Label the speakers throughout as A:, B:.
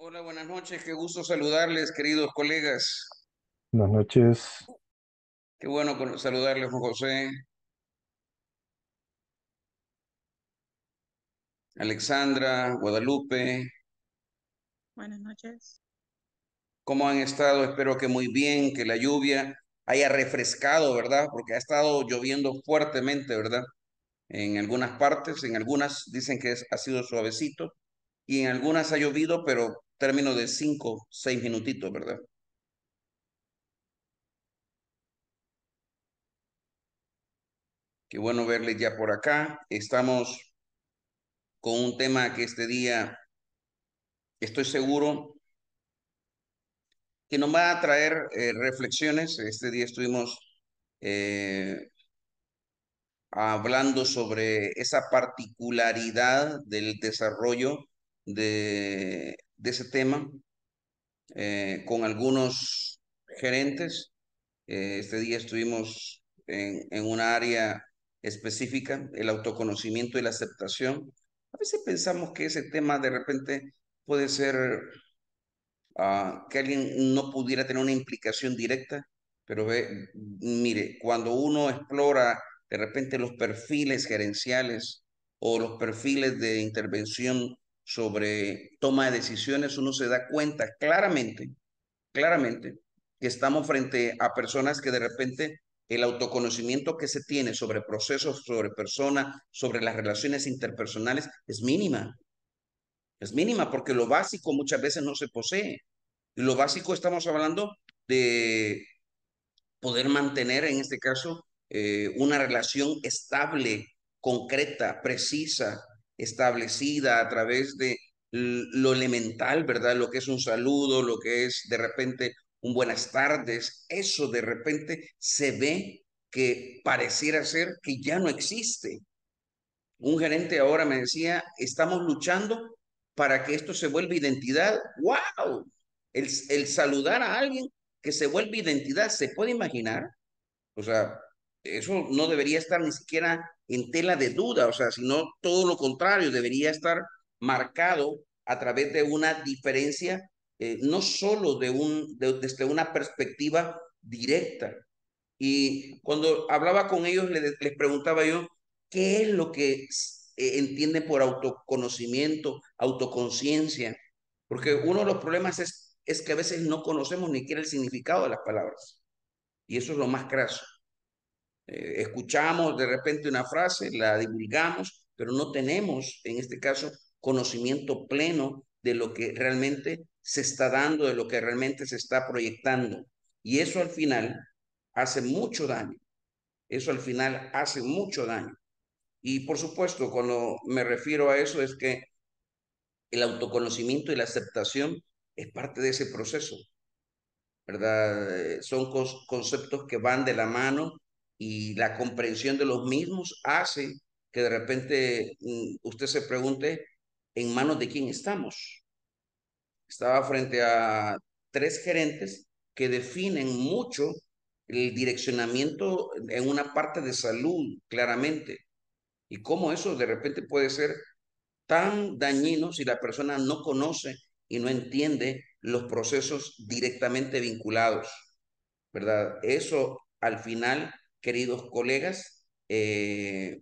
A: Hola, buenas noches. Qué gusto saludarles, queridos colegas.
B: Buenas noches.
A: Qué bueno saludarles, Juan José, Alexandra, Guadalupe.
C: Buenas noches.
A: ¿Cómo han estado? Espero que muy bien, que la lluvia haya refrescado, ¿verdad? Porque ha estado lloviendo fuertemente, ¿verdad? En algunas partes, en algunas dicen que es- ha sido suavecito y en algunas ha llovido, pero término de cinco, seis minutitos, ¿verdad? Qué bueno verles ya por acá. Estamos con un tema que este día estoy seguro que nos va a traer eh, reflexiones. Este día estuvimos eh, hablando sobre esa particularidad del desarrollo de, de ese tema eh, con algunos gerentes. Eh, este día estuvimos en, en una área específica, el autoconocimiento y la aceptación. A veces pensamos que ese tema de repente puede ser ah, que alguien no pudiera tener una implicación directa, pero mire, cuando uno explora de repente los perfiles gerenciales o los perfiles de intervención sobre toma de decisiones, uno se da cuenta claramente, claramente, que estamos frente a personas que de repente el autoconocimiento que se tiene sobre procesos, sobre personas, sobre las relaciones interpersonales es mínima. Es mínima porque lo básico muchas veces no se posee. Y lo básico estamos hablando de poder mantener, en este caso, eh, una relación estable, concreta, precisa, establecida a través de lo elemental, ¿verdad? Lo que es un saludo, lo que es de repente un buenas tardes, eso de repente se ve que pareciera ser que ya no existe. Un gerente ahora me decía, estamos luchando para que esto se vuelva identidad. ¡Wow! El, el saludar a alguien que se vuelve identidad, ¿se puede imaginar? O sea, eso no debería estar ni siquiera en tela de duda, o sea, sino todo lo contrario, debería estar marcado a través de una diferencia, eh, no solo de un, de, desde una perspectiva directa. Y cuando hablaba con ellos, les, preguntaba yo, ¿qué es lo que eh, entienden por autoconocimiento, autoconciencia? Porque uno de los problemas es, es que a veces no conocemos ni siquiera el significado de las palabras. Y eso es lo más craso. Eh, escuchamos de repente una frase, la divulgamos, pero no tenemos, en este caso, conocimiento pleno de lo que realmente se está dando, de lo que realmente se está proyectando. Y eso al final hace mucho daño. Eso al final hace mucho daño. Y por supuesto, cuando me refiero a eso es que el autoconocimiento y la aceptación es parte de ese proceso. ¿verdad? Eh, Son conceptos que van de la mano y la comprensión de los mismos hace que de repente mm, usted se pregunte en manos de quién estamos. Estaba frente a tres gerentes que definen mucho el direccionamiento en una parte de salud, claramente, y cómo eso de repente puede ser tan dañino si la persona no conoce y no entiende los procesos directamente vinculados, ¿verdad? Eso al final, queridos colegas, eh,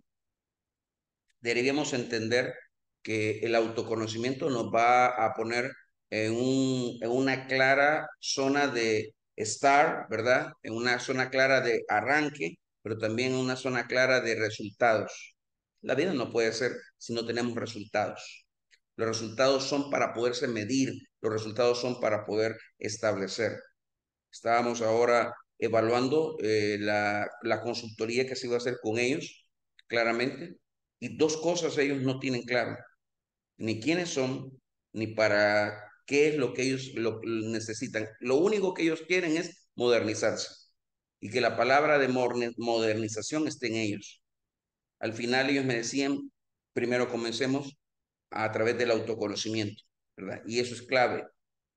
A: deberíamos entender que el autoconocimiento nos va a poner en, un, en una clara zona de estar, ¿verdad? En una zona clara de arranque, pero también en una zona clara de resultados. La vida no puede ser si no tenemos resultados. Los resultados son para poderse medir, los resultados son para poder establecer. Estábamos ahora evaluando eh, la, la consultoría que se iba a hacer con ellos, claramente, y dos cosas ellos no tienen claro, ni quiénes son, ni para qué es lo que ellos lo, necesitan. Lo único que ellos quieren es modernizarse y que la palabra de modernización esté en ellos. Al final ellos me decían, primero comencemos a través del autoconocimiento, ¿verdad? Y eso es clave.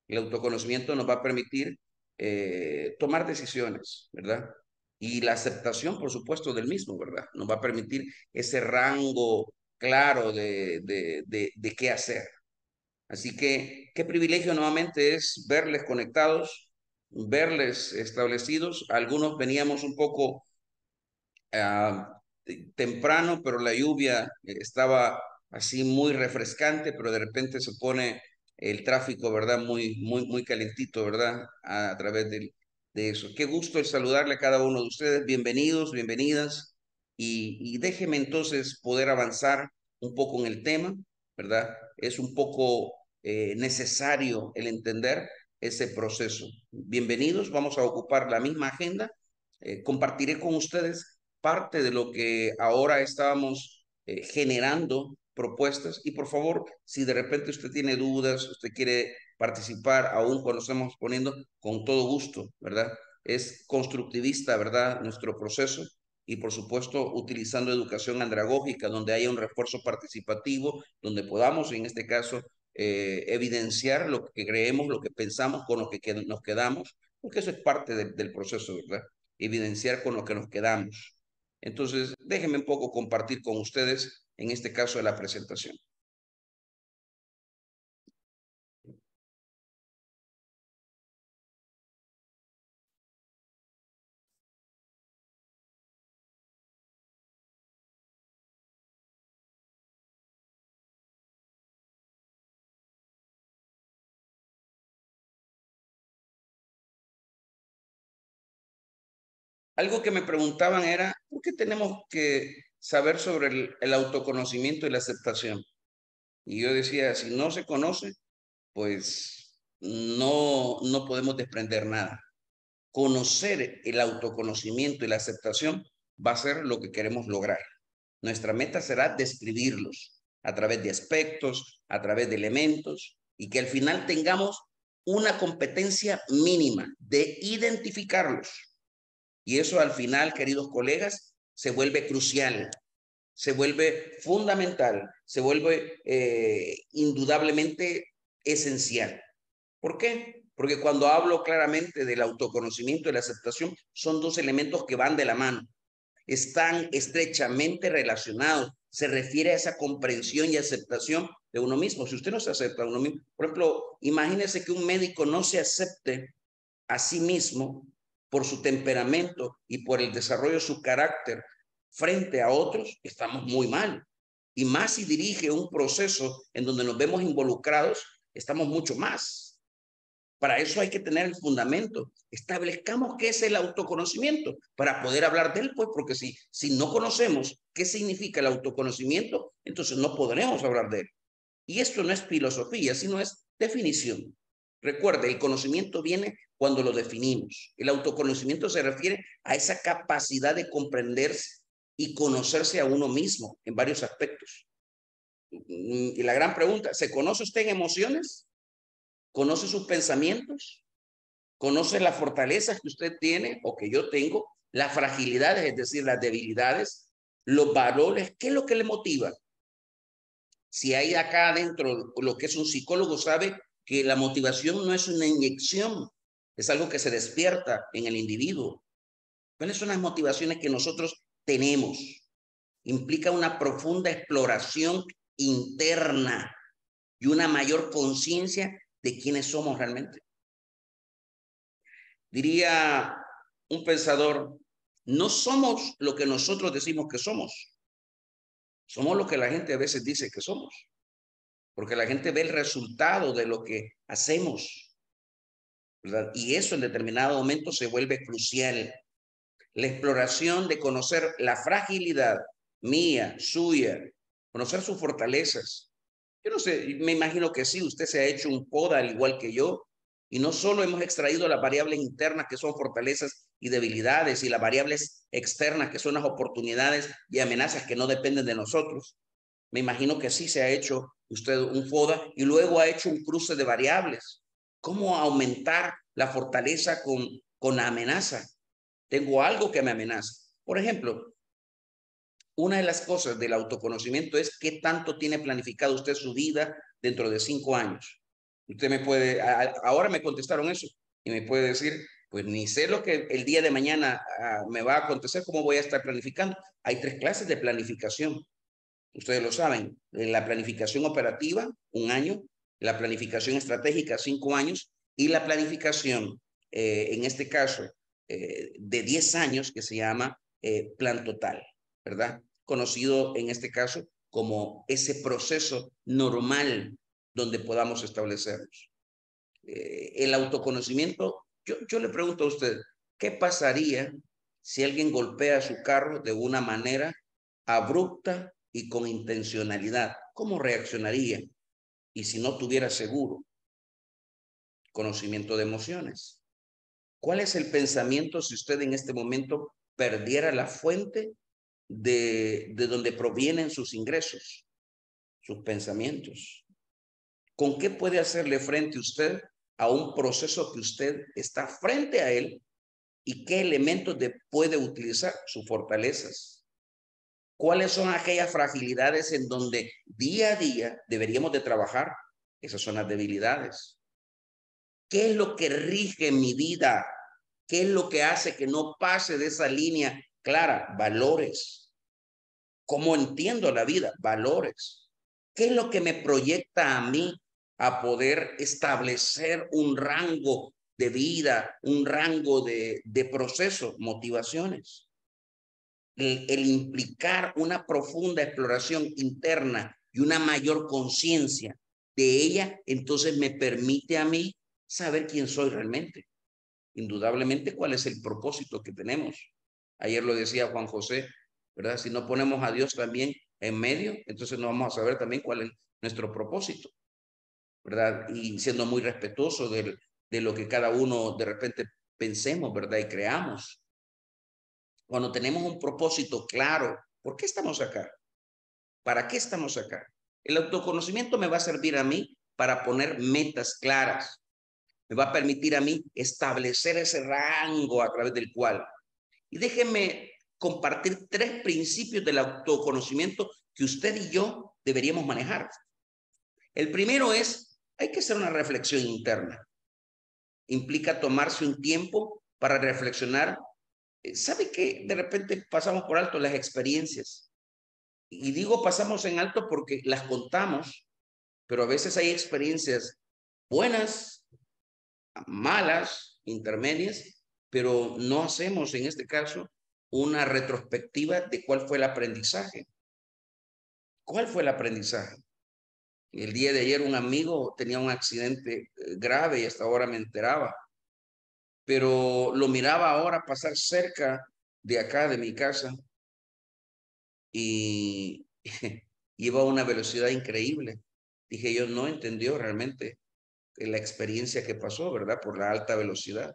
A: El autoconocimiento nos va a permitir eh, tomar decisiones, ¿verdad? Y la aceptación, por supuesto, del mismo, ¿verdad? Nos va a permitir ese rango claro de, de, de, de qué hacer, Así que qué privilegio nuevamente es verles conectados, verles establecidos. Algunos veníamos un poco uh, temprano, pero la lluvia estaba así muy refrescante, pero de repente se pone el tráfico, ¿verdad? Muy, muy, muy calentito, ¿verdad? A, través del, de eso. Qué gusto el saludarle a cada uno de ustedes. Bienvenidos, bienvenidas. Y, y déjeme entonces poder avanzar un poco en el tema, ¿verdad? Es un poco eh, necesario el entender ese proceso. Bienvenidos, vamos a ocupar la misma agenda. Eh, compartiré con ustedes parte de lo que ahora estábamos eh, generando propuestas y por favor, si de repente usted tiene dudas, usted quiere participar aún cuando estamos poniendo, con todo gusto, ¿verdad? Es constructivista, ¿verdad? Nuestro proceso y por supuesto utilizando educación andragógica donde haya un refuerzo participativo, donde podamos en este caso eh, evidenciar lo que creemos, lo que pensamos, con lo que nos quedamos, porque eso es parte de, del proceso, ¿verdad? Evidenciar con lo que nos quedamos. Entonces, déjenme un poco compartir con ustedes, en este caso de la presentación. Algo que me preguntaban era, ¿por qué tenemos que saber sobre el, autoconocimiento y la aceptación? Y yo decía, si no se conoce, pues no, no podemos desprender nada. Conocer el autoconocimiento y la aceptación va a ser lo que queremos lograr. Nuestra meta será describirlos a través de aspectos, a través de elementos, y que al final tengamos una competencia mínima de identificarlos y eso al final, queridos colegas, se vuelve crucial, se vuelve fundamental, se vuelve eh, indudablemente esencial. ¿Por qué? Porque cuando hablo claramente del autoconocimiento y la aceptación, son dos elementos que van de la mano, están estrechamente relacionados. Se refiere a esa comprensión y aceptación de uno mismo. Si usted no se acepta a uno mismo, por ejemplo, imagínese que un médico no se acepte a sí mismo, por su temperamento y por el desarrollo de su carácter frente a otros, estamos muy mal. Y más si dirige un proceso en donde nos vemos involucrados, estamos mucho más. Para eso hay que tener el fundamento. Establezcamos qué es el autoconocimiento para poder hablar de él, pues, porque si, si no conocemos qué significa el autoconocimiento, entonces no podremos hablar de él. Y esto no es filosofía, sino es definición. Recuerde, el conocimiento viene cuando lo definimos. El autoconocimiento se refiere a esa capacidad de comprenderse y conocerse a uno mismo en varios aspectos. Y la gran pregunta, ¿se conoce usted en emociones? ¿Conoce sus pensamientos? ¿Conoce las fortalezas que usted tiene o que yo tengo? Las fragilidades, es decir, las debilidades, los valores, ¿qué es lo que le motiva? Si hay acá adentro lo que es un psicólogo sabe que la motivación no es una inyección, es algo que se despierta en el individuo. ¿Cuáles son las motivaciones que nosotros tenemos? Implica una profunda exploración interna y una mayor conciencia de quiénes somos realmente. Diría un pensador, no somos lo que nosotros decimos que somos, somos lo que la gente a veces dice que somos, porque la gente ve el resultado de lo que hacemos. Y eso en determinado momento se vuelve crucial. La exploración de conocer la fragilidad mía, suya, conocer sus fortalezas. Yo no sé, me imagino que sí, usted se ha hecho un poda al igual que yo, y no solo hemos extraído las variables internas que son fortalezas y debilidades, y las variables externas que son las oportunidades y amenazas que no dependen de nosotros. Me imagino que sí se ha hecho usted un FODA y luego ha hecho un cruce de variables ¿Cómo aumentar la fortaleza con, con la amenaza? Tengo algo que me amenaza. Por ejemplo, una de las cosas del autoconocimiento es qué tanto tiene planificado usted su vida dentro de cinco años. Usted me puede, ahora me contestaron eso y me puede decir, pues ni sé lo que el día de mañana ah, me va a acontecer, cómo voy a estar planificando. Hay tres clases de planificación. Ustedes lo saben, la planificación operativa, un año, la planificación estratégica cinco años y la planificación, eh, en este caso, eh, de 10 años que se llama eh, plan total, ¿verdad? Conocido en este caso como ese proceso normal donde podamos establecernos. el autoconocimiento, yo, yo le pregunto a usted, ¿qué pasaría si alguien golpea su carro de una manera abrupta y con intencionalidad? ¿Cómo reaccionaría? Y si no tuviera seguro, conocimiento de emociones. ¿Cuál es el pensamiento si usted en este momento perdiera la fuente de, de donde provienen sus ingresos, sus pensamientos? ¿Con qué puede hacerle frente usted a un proceso que usted está frente a él y qué elementos de, puede utilizar sus fortalezas? ¿Cuáles son aquellas fragilidades en donde día a día deberíamos de trabajar? Esas son las debilidades. ¿Qué es lo que rige mi vida? ¿Qué es lo que hace que no pase de esa línea clara? Valores. ¿Cómo entiendo la vida? Valores. ¿Qué es lo que me proyecta a mí a poder establecer un rango de vida, un rango de, de proceso, motivaciones? El, implicar una profunda exploración interna y una mayor conciencia de ella, entonces me permite a mí saber quién soy realmente. Indudablemente, cuál es el propósito que tenemos. Ayer lo decía Juan José, ¿verdad? Si no ponemos a Dios también en medio, entonces no vamos a saber también cuál es nuestro propósito, ¿verdad? Y siendo muy respetuoso de, de lo que cada uno de repente pensemos, ¿verdad? Y creamos. Cuando tenemos un propósito claro, ¿por qué estamos acá? ¿Para qué estamos acá? El autoconocimiento me va a servir a mí para poner metas claras, me va a permitir a mí establecer ese rango a través del cual. Y déjenme compartir tres principios del autoconocimiento que usted y yo deberíamos manejar. El primero es, hay que hacer una reflexión interna. Implica tomarse un tiempo para reflexionar. Eh, ¿Sabe que de repente pasamos por alto las experiencias? Y digo pasamos en alto porque las contamos, pero a veces hay experiencias buenas malas, intermedias, pero no hacemos en este caso una retrospectiva de cuál fue el aprendizaje. ¿Cuál fue el aprendizaje? El día de ayer un amigo tenía un accidente eh, grave y hasta ahora me enteraba, pero lo miraba ahora pasar cerca de acá, de mi casa, y iba a una velocidad increíble. Dije, yo no entendió realmente la experiencia que pasó, ¿verdad? Por la alta velocidad.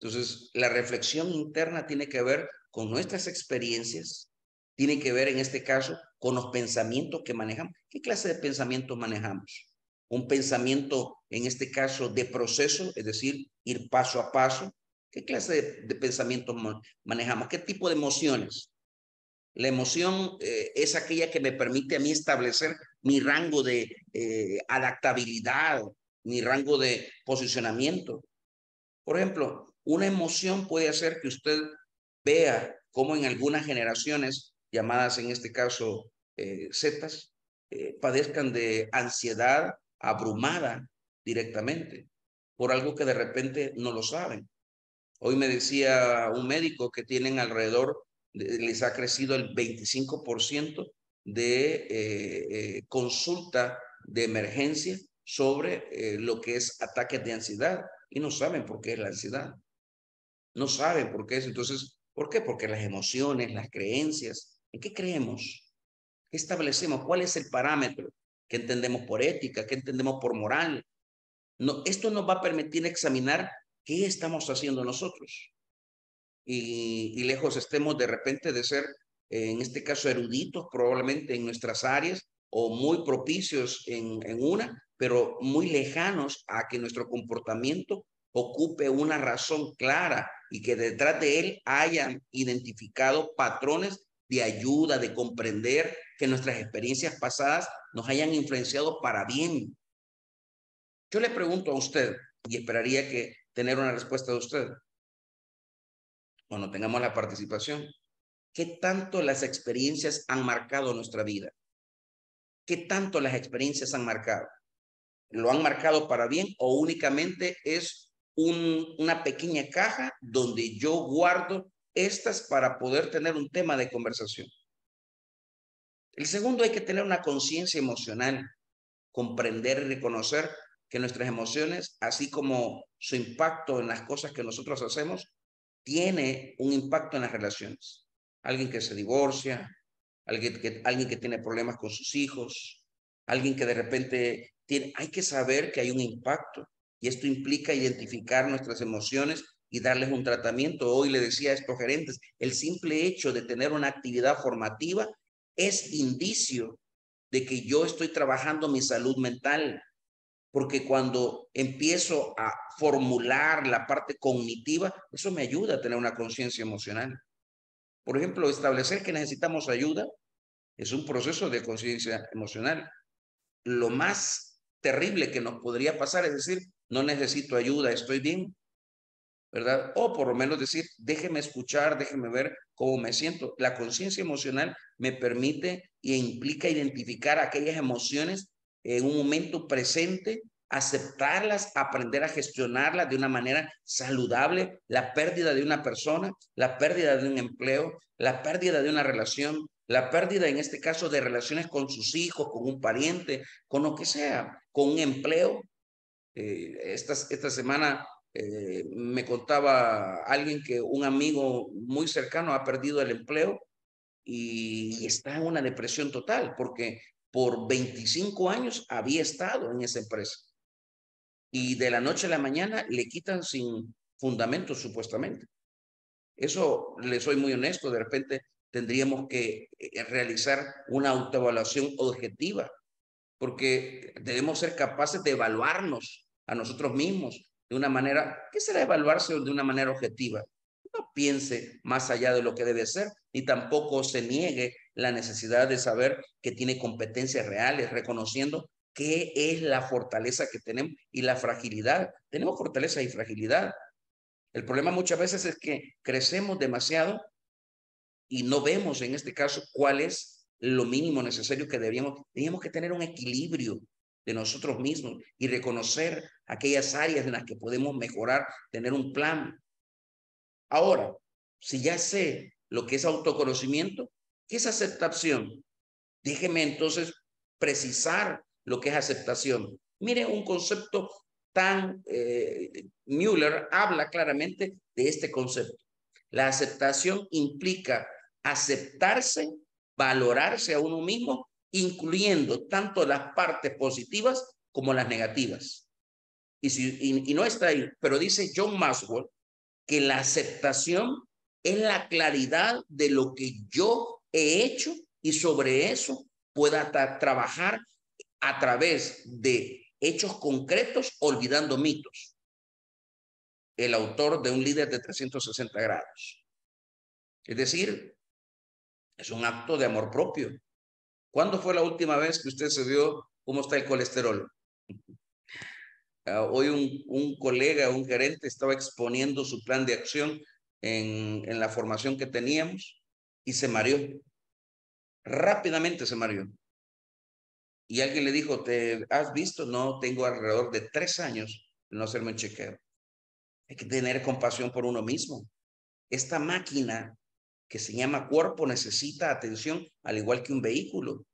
A: Entonces, la reflexión interna tiene que ver con nuestras experiencias, tiene que ver en este caso con los pensamientos que manejamos. ¿Qué clase de pensamientos manejamos? Un pensamiento, en este caso, de proceso, es decir, ir paso a paso. ¿Qué clase de, de pensamientos manejamos? ¿Qué tipo de emociones? La emoción eh, es aquella que me permite a mí establecer mi rango de eh, adaptabilidad, mi rango de posicionamiento. Por ejemplo, una emoción puede hacer que usted vea cómo en algunas generaciones, llamadas en este caso eh, Zetas, eh, padezcan de ansiedad abrumada directamente por algo que de repente no lo saben. Hoy me decía un médico que tienen alrededor, les ha crecido el 25% de eh, eh, consulta de emergencia sobre eh, lo que es ataques de ansiedad y no saben por qué es la ansiedad. No saben por qué es. Entonces, ¿por qué? Porque las emociones, las creencias, ¿en qué creemos? ¿Qué establecemos? ¿Cuál es el parámetro? ¿Qué entendemos por ética? ¿Qué entendemos por moral? No, esto nos va a permitir examinar qué estamos haciendo nosotros. Y, lejos estemos de repente de ser, en este caso, eruditos probablemente en nuestras áreas o muy propicios en, en una, pero muy lejanos a que nuestro comportamiento ocupe una razón clara y que detrás de él hayan identificado patrones de ayuda, de comprender que nuestras experiencias pasadas nos hayan influenciado para bien. Yo le pregunto a usted y esperaría que tener una respuesta de usted cuando tengamos la participación. ¿Qué tanto las experiencias han marcado nuestra vida? ¿Qué tanto las experiencias han marcado? lo han marcado para bien o únicamente es un, una pequeña caja donde yo guardo estas para poder tener un tema de conversación. El segundo, hay que tener una conciencia emocional, comprender y reconocer que nuestras emociones, así como su impacto en las cosas que nosotros hacemos, tiene un impacto en las relaciones. Alguien que se divorcia, alguien que, alguien que tiene problemas con sus hijos, alguien que de repente tiene, hay que saber que hay un impacto y esto implica identificar nuestras emociones y darles un tratamiento. Hoy le decía a estos gerentes, el simple hecho de tener una actividad formativa es indicio de que yo estoy trabajando mi salud mental, porque cuando empiezo a formular la parte cognitiva, eso me ayuda a tener una conciencia emocional. Por ejemplo, establecer que necesitamos ayuda es un proceso de conciencia emocional. Lo más terrible que nos podría pasar es decir, no necesito ayuda, estoy bien, ¿verdad? O por lo menos decir, déjeme escuchar, déjeme ver cómo me siento. La conciencia emocional me permite e implica identificar aquellas emociones en un momento presente, aceptarlas, aprender a gestionarlas de una manera saludable, la pérdida de una persona, la pérdida de un empleo, la pérdida de una relación, la pérdida en este caso de relaciones con sus hijos, con un pariente, con lo que sea, con un empleo. Eh, esta, esta semana eh, me contaba alguien que un amigo muy cercano ha perdido el empleo y está en una depresión total porque por 25 años había estado en esa empresa y de la noche a la mañana le quitan sin fundamento supuestamente. Eso le soy muy honesto, de repente tendríamos que eh, realizar una autoevaluación objetiva porque debemos ser capaces de evaluarnos a nosotros mismos de una manera, ¿qué será evaluarse de una manera objetiva? No piense más allá de lo que debe ser, ni tampoco se niegue la necesidad de saber que tiene competencias reales, reconociendo qué es la fortaleza que tenemos y la fragilidad. Tenemos fortaleza y fragilidad. El problema muchas veces es que crecemos demasiado y no vemos en este caso cuál es lo mínimo necesario que debíamos. Teníamos que tener un equilibrio de nosotros mismos y reconocer aquellas áreas en las que podemos mejorar, tener un plan. Ahora, si ya sé lo que es autoconocimiento, ¿qué es aceptación? Déjeme entonces precisar lo que es aceptación. Mire un concepto tan, eh, Müller habla claramente de este concepto. La aceptación implica aceptarse, valorarse a uno mismo incluyendo tanto las partes positivas como las negativas. Y, no está ahí, pero dice John Maxwell que la aceptación es la claridad de lo que yo he hecho y sobre eso pueda trabajar a través de hechos concretos, olvidando mitos. El autor de un líder de 360 grados. Es decir, es un acto de amor propio. ¿Cuándo fue la última vez que usted se vio cómo está el colesterol? Ah, hoy un, colega, un gerente, estaba exponiendo su plan de acción en, en la formación que teníamos y se mareó. Rápidamente se mareó. Y alguien le dijo, ¿te has visto? No, tengo alrededor de tres años de no hacerme un chequeo. Hay que tener compasión por uno mismo. Esta máquina que se llama cuerpo necesita atención al igual que un vehículo.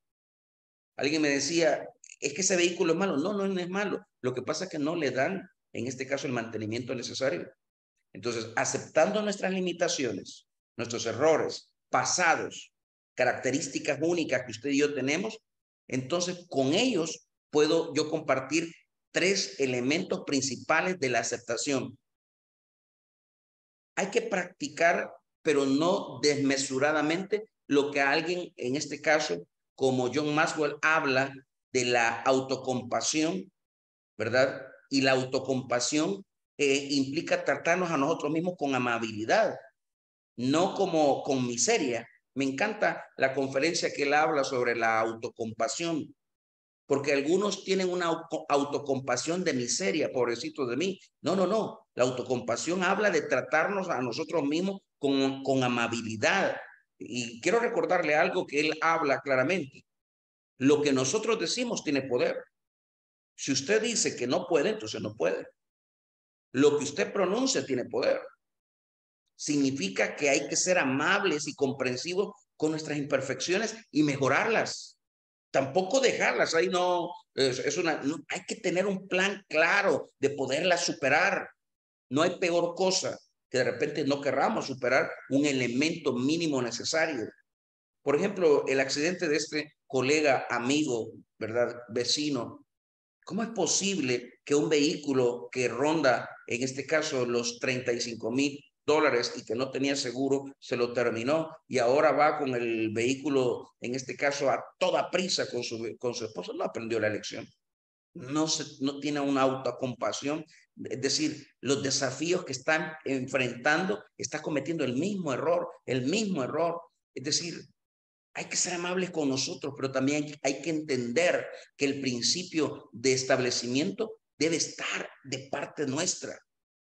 A: Alguien me decía, es que ese vehículo es malo. No, no, no es malo. Lo que pasa es que no le dan, en este caso, el mantenimiento necesario. Entonces, aceptando nuestras limitaciones, nuestros errores pasados, características únicas que usted y yo tenemos, entonces con ellos puedo yo compartir tres elementos principales de la aceptación. Hay que practicar pero no desmesuradamente lo que alguien, en este caso, como John Maxwell, habla de la autocompasión, ¿verdad? Y la autocompasión eh, implica tratarnos a nosotros mismos con amabilidad, no como con miseria. Me encanta la conferencia que él habla sobre la autocompasión, porque algunos tienen una autocompasión de miseria, pobrecito de mí. No, no, no. La autocompasión habla de tratarnos a nosotros mismos con, con amabilidad. Y quiero recordarle algo que él habla claramente. Lo que nosotros decimos tiene poder. Si usted dice que no puede, entonces no puede. Lo que usted pronuncia tiene poder. Significa que hay que ser amables y comprensivos con nuestras imperfecciones y mejorarlas. Tampoco dejarlas ahí no es, una hay que tener un plan claro de poderlas superar. No hay peor cosa que de repente no querramos superar un elemento mínimo necesario. Por ejemplo, el accidente de este colega, amigo, ¿verdad? Vecino. ¿Cómo es posible que un vehículo que ronda, en este caso, los 35 mil dólares y que no tenía seguro, se lo terminó y ahora va con el vehículo, en este caso, a toda prisa con su, con su esposa? No aprendió la lección. No, se, no tiene una autocompasión. Es decir, los desafíos que están enfrentando, está cometiendo el mismo error, el mismo error. Es decir, hay que ser amables con nosotros, pero también hay que entender que el principio de establecimiento debe estar de parte nuestra.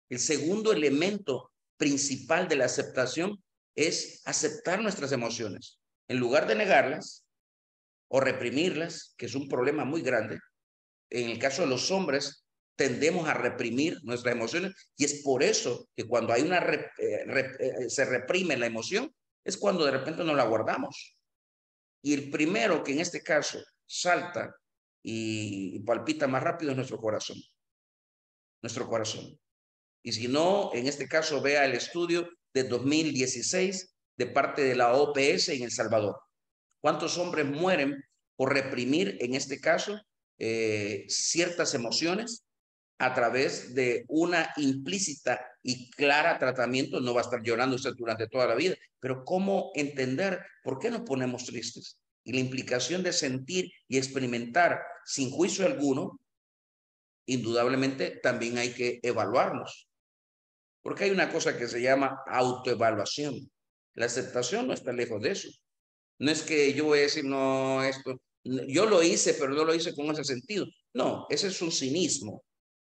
A: El segundo elemento principal de la aceptación es aceptar nuestras emociones. En lugar de negarlas o reprimirlas, que es un problema muy grande, en el caso de los hombres tendemos a reprimir nuestras emociones y es por eso que cuando hay una eh, eh, se reprime la emoción es cuando de repente no la guardamos y el primero que en este caso salta y palpita más rápido es nuestro corazón. Nuestro corazón. Y si no, en este caso vea el estudio de 2016 de parte de la OPS en El Salvador. ¿Cuántos hombres mueren por reprimir, en este caso, eh, ciertas emociones a través de una implícita y clara tratamiento, no va a estar llorando usted durante toda la vida, pero cómo entender por qué nos ponemos tristes y la implicación de sentir y experimentar sin juicio alguno, indudablemente también hay que evaluarnos, porque hay una cosa que se llama autoevaluación. La aceptación no está lejos de eso. No es que yo voy a decir, no, esto, yo lo hice, pero no lo hice con ese sentido. No, ese es un cinismo.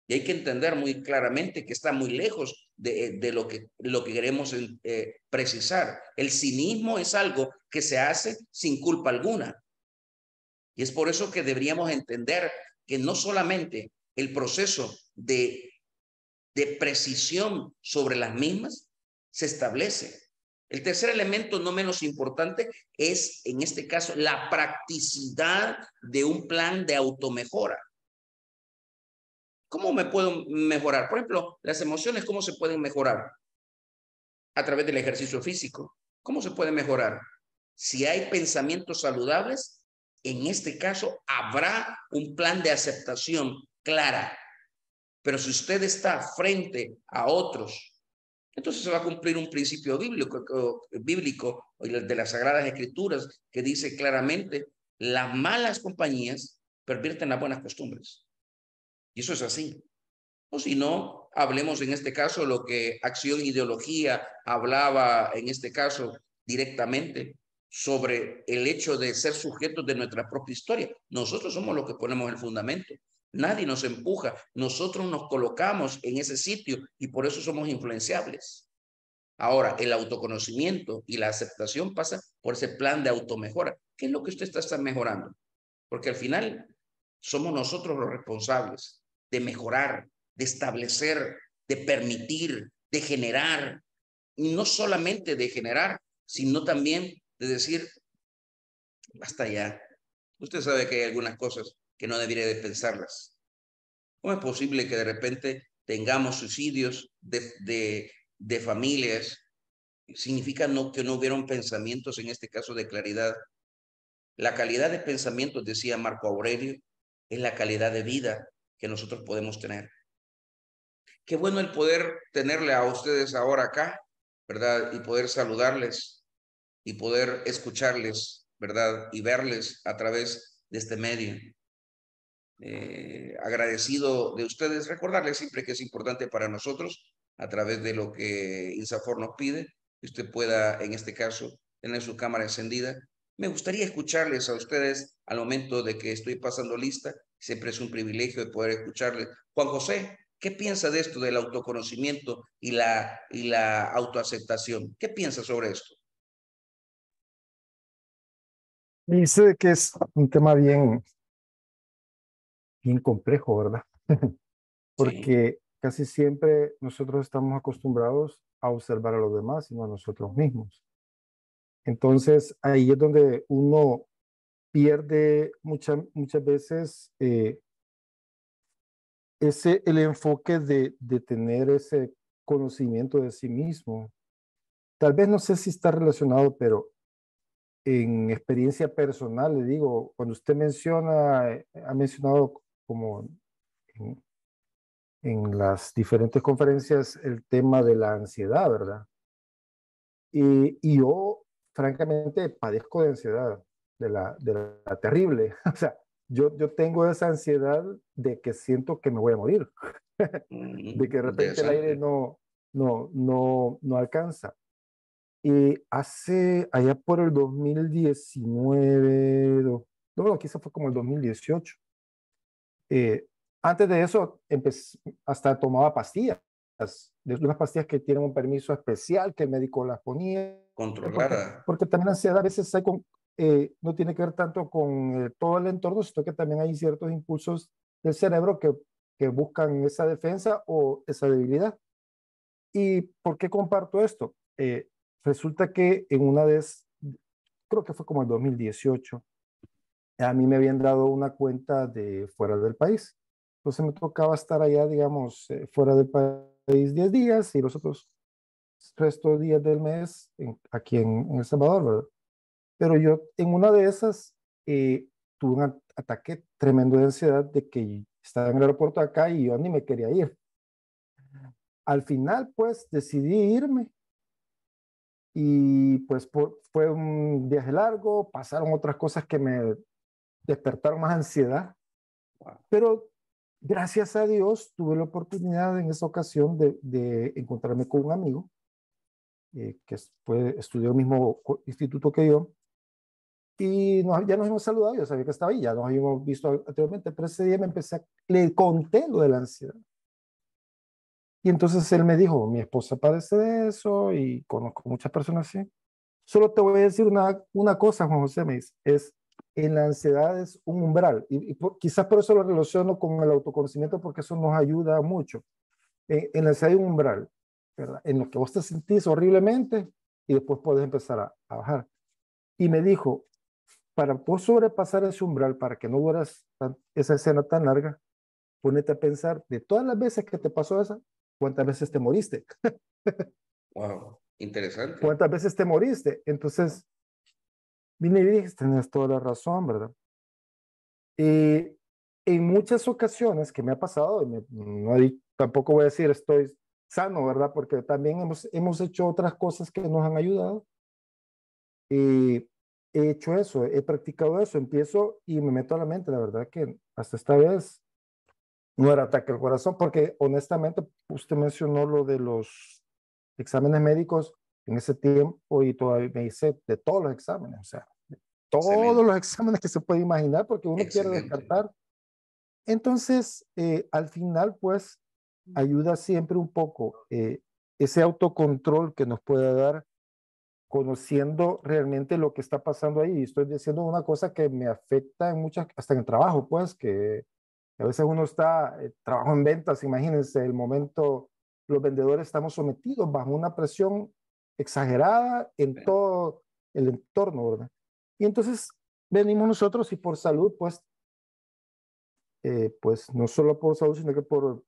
A: Y hay que entender muy claramente que está muy lejos de, de lo, que, lo que queremos eh, precisar. El cinismo es algo que se hace sin culpa alguna. Y es por eso que deberíamos entender que no solamente el proceso de, de precisión sobre las mismas se establece. El tercer elemento, no menos importante, es en este caso la practicidad de un plan de automejora. ¿Cómo me puedo mejorar? Por ejemplo, las emociones, ¿cómo se pueden mejorar? A través del ejercicio físico. ¿Cómo se puede mejorar? Si hay pensamientos saludables, en este caso habrá un plan de aceptación clara. Pero si usted está frente a otros, entonces se va a cumplir un principio bíblico, bíblico de las Sagradas Escrituras que dice claramente, las malas compañías pervierten las buenas costumbres. Y eso es así. O si no, hablemos en este caso lo que acción ideología hablaba en este caso directamente sobre el hecho de ser sujetos de nuestra propia historia. Nosotros somos los que ponemos el fundamento. Nadie nos empuja. Nosotros nos colocamos en ese sitio y por eso somos influenciables. Ahora, el autoconocimiento y la aceptación pasa por ese plan de automejora. ¿Qué es lo que usted está, está mejorando? Porque al final somos nosotros los responsables de mejorar, de establecer, de permitir, de generar, y no solamente de generar, sino también de decir, basta ya. Usted sabe que hay algunas cosas que no debería de pensarlas. ¿Cómo es posible que de repente tengamos suicidios de, de, de familias? Significa no, que no hubieron pensamientos, en este caso de claridad. La calidad de pensamientos, decía Marco Aurelio, es la calidad de vida que nosotros podemos tener. Qué bueno el poder tenerle a ustedes ahora acá, ¿verdad? Y poder saludarles y poder escucharles, ¿verdad? Y verles a través de este medio. Eh, agradecido de ustedes, recordarles siempre que es importante para nosotros, a través de lo que Insafor nos pide, que usted pueda, en este caso, tener su cámara encendida. Me gustaría escucharles a ustedes al momento de que estoy pasando lista Siempre es un privilegio de poder escucharle. Juan José, ¿qué piensa de esto del autoconocimiento y la, y la autoaceptación? ¿Qué piensa sobre esto?
B: Dice que es un tema bien, bien complejo, ¿verdad? Porque casi siempre nosotros estamos acostumbrados a observar a los demás y no a nosotros mismos. Entonces, ahí es donde uno pierde muchas muchas veces eh, ese, el enfoque de, de tener ese conocimiento de sí mismo. Tal vez no sé si está relacionado, pero en experiencia personal, le digo, cuando usted menciona, ha mencionado como en, en, las diferentes conferencias el tema de la ansiedad, ¿verdad? Y, y yo, francamente, padezco de ansiedad, de la, de la terrible. o sea, yo, yo tengo esa ansiedad de que siento que me voy a morir, de que de repente el aire no, no, no, no alcanza. Y hace, allá por el 2019, no, no, quizá fue como el 2018. Eh, antes de eso, hasta tomaba pastillas, de unas pastillas que tienen un permiso especial que el médico las ponía.
A: Controlada.
B: Porque, también la ansiedad a veces hay con, eh, no tiene que ver tanto con eh, todo el entorno, sino que también hay ciertos impulsos del cerebro que, que buscan esa defensa o esa debilidad. ¿Y por qué comparto esto? Eh, resulta que en una vez, creo que fue como el 2018, a mí me habían dado una cuenta de fuera del país. Entonces me tocaba estar allá, digamos, fuera del país 10 días y los otros restos días del mes aquí en, en El Salvador, ¿verdad? Pero yo en una de esas eh, tuve un ataque tremendo de ansiedad de que estaba en el aeropuerto acá y yo ni me quería ir. Al final, pues, decidí irme. Y pues fue un viaje largo, pasaron otras cosas que me despertaron más ansiedad. Pero gracias a Dios tuve la oportunidad en esa ocasión de, de encontrarme con un amigo eh, que fue, estudió el mismo instituto que yo y ya nos hemos saludado, yo sabía que estaba ahí, ya nos habíamos visto anteriormente, pero ese día me empecé a, le conté lo de la ansiedad. Y entonces él me dijo, mi esposa padece de eso y conozco muchas personas así. Solo te voy a decir una, una cosa, Juan José, me dice, es, en la ansiedad es un umbral, y, quizás por eso lo relaciono con el autoconocimiento, porque eso nos ayuda mucho. En, en la ansiedad hay un umbral, ¿verdad? En lo que vos te sentís horriblemente y después puedes empezar a, a bajar. Y me dijo, para poder sobrepasar ese umbral, para que no duras esa escena tan larga, ponete a pensar de todas las veces que te pasó esa, ¿cuántas veces te moriste?
A: wow, interesante.
B: ¿Cuántas veces te moriste? Entonces, y dije, tienes toda la razón, ¿verdad? Y en muchas ocasiones que me ha pasado, no tampoco voy a decir estoy sano, ¿verdad? Porque también hemos, hemos hecho otras cosas que nos han ayudado. Y he hecho eso, he practicado eso, empiezo y me meto a la mente, la verdad que hasta esta vez no era ataque al corazón, porque honestamente usted mencionó lo de los exámenes médicos en ese tiempo y todavía me hice de todos los exámenes, o sea, todos los exámenes que se puede imaginar porque uno quiere descartar. Entonces, eh, al final, pues, ayuda siempre un poco eh, ese autocontrol que nos puede dar conociendo realmente lo que está pasando ahí. Estoy diciendo una cosa que me afecta en muchas, hasta en el trabajo, pues, que a veces uno está, eh, trabajo en ventas, imagínense, el momento, los vendedores estamos sometidos bajo una presión exagerada en todo el entorno, ¿verdad? Y entonces venimos nosotros y por salud, pues, eh, pues no solo por salud, sino que por,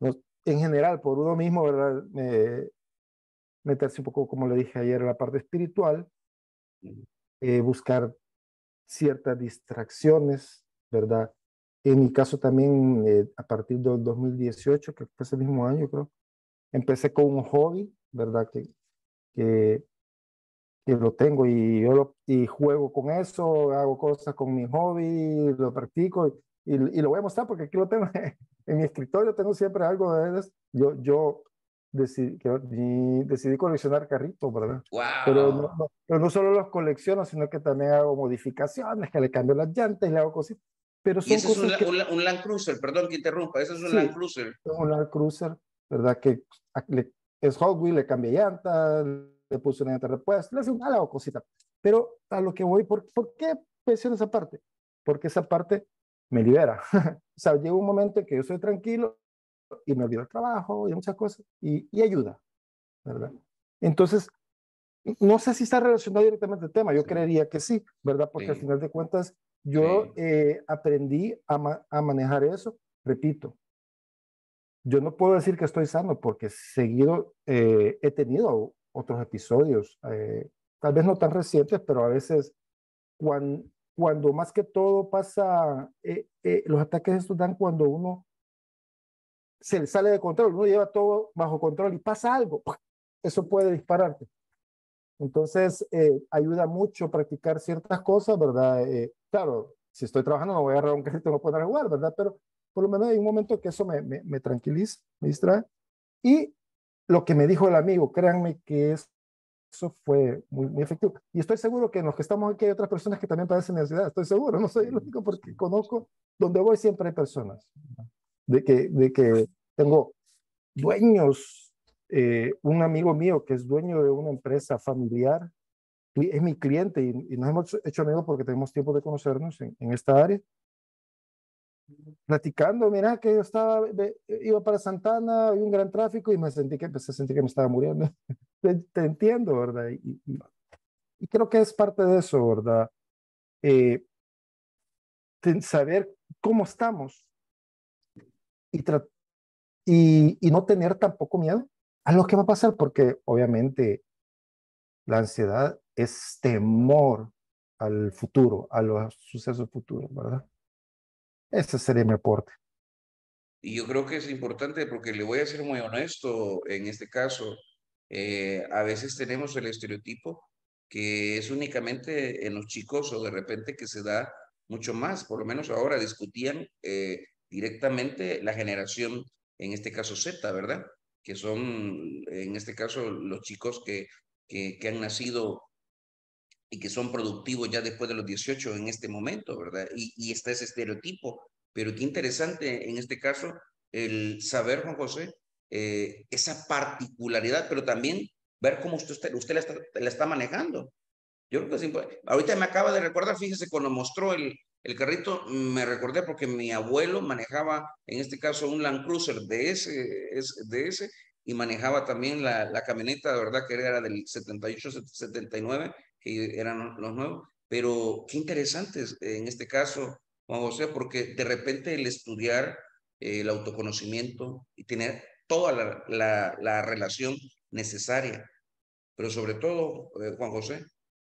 B: en general, por uno mismo, ¿verdad? meterse un poco, como le dije ayer, en la parte espiritual, eh, buscar ciertas distracciones, ¿verdad? En mi caso también, eh, a partir del 2018, que fue ese mismo año, creo, empecé con un hobby, ¿verdad? Que, que, que lo tengo y yo lo, y juego con eso, hago cosas con mi hobby, lo practico y, y, lo voy a mostrar porque aquí lo tengo en mi escritorio, tengo siempre algo de eso. Yo, yo decidí, decidí coleccionar carritos, ¿verdad? Pero, no, pero no solo los colecciono, sino que también hago modificaciones, que le cambio las llantas y le hago cositas. Pero son
A: y ese es un, un, Land Cruiser, perdón que interrumpa, ese es un Land Cruiser. Es
B: un Land Cruiser, ¿verdad? Que le, es Hot Wheels, le cambié llantas, le puse una llanta repuesta, le hace una hago cosita. Pero a lo que voy, ¿por, ¿por qué menciono esa parte? Porque esa parte me libera. o sea, llega un momento en que yo soy tranquilo y me olvido el trabajo y muchas cosas y, y ayuda, ¿verdad? Entonces, no sé si está relacionado directamente al tema, yo creería que sí, ¿verdad? Porque al final de cuentas yo eh, aprendí a, a, manejar eso, repito. Yo no puedo decir que estoy sano porque seguido eh, he tenido otros episodios, eh, tal vez no tan recientes, pero a veces cuando, cuando más que todo pasa, los ataques estos dan cuando uno se sale de control, uno lleva todo bajo control y pasa algo, eso puede dispararte. Entonces, eh, ayuda mucho practicar ciertas cosas, ¿verdad? Eh, claro, si estoy trabajando no voy a agarrar un carrito, no puedo jugar, ¿verdad? Pero por lo menos hay un momento que eso me, me, me, tranquiliza, me distrae. Y lo que me dijo el amigo, créanme que eso fue muy, muy efectivo. Y estoy seguro que en los que estamos aquí hay otras personas que también padecen ansiedad, estoy seguro, no soy el único porque conozco, donde voy siempre hay personas, de que, de que tengo dueños eh, un amigo mío que es dueño de una empresa familiar, es mi cliente y, nos hemos hecho amigos porque tenemos tiempo de conocernos en, esta área. Platicando, mira que yo estaba, iba para Santana, había un gran tráfico y me sentí que empecé a sentir que me estaba muriendo. te, entiendo, ¿verdad? Y, y, creo que es parte de eso, ¿verdad? Eh, saber cómo estamos y, y, y no tener tampoco miedo a lo que va a pasar, porque obviamente la ansiedad es temor al futuro, a los sucesos futuros, ¿verdad? Ese sería mi aporte.
A: Y yo creo que es importante porque le voy a ser muy honesto en este caso. Eh, a veces tenemos el estereotipo que es únicamente en los chicos o de repente que se da mucho más. Por lo menos ahora discutían eh, directamente la generación, en este caso Z, ¿verdad? que son, en este caso, los chicos que, que, han nacido y que son productivos ya después de los 18 en este momento, ¿verdad? Y, y está ese estereotipo. Pero qué interesante en este caso el saber, Juan José, eh, esa particularidad, pero también ver cómo usted, usted la, está, la está manejando. Yo creo que es importante. Ahorita me acaba de recordar, fíjese, cuando mostró el, el carrito me recordé porque mi abuelo manejaba, en este caso, un Land Cruiser de ese, de ese y manejaba también la, la camioneta, de verdad que era del 78, 79, que eran los nuevos. Pero qué interesante en este caso, Juan José, porque de repente el estudiar eh, el autoconocimiento y tener toda la, la, la relación necesaria, pero sobre todo, eh, Juan José,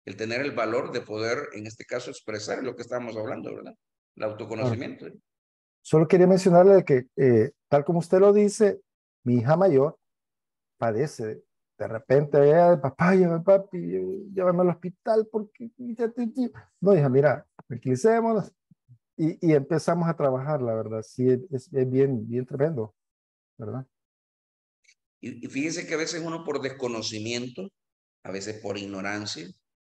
A: el tener el valor de poder, en este caso, expresar lo que estábamos hablando, ¿verdad? El autoconocimiento.
B: Solo quería mencionarle que, eh, tal como usted lo dice, mi hija mayor padece. De repente, papá, llévame, papi, llévame al hospital porque... No, hija, mira, tranquilicémonos. Y, y empezamos a trabajar, la verdad. Sí, es, es bien, bien tremendo, ¿verdad?
A: Y, y fíjese que a veces uno por desconocimiento, a veces por ignorancia,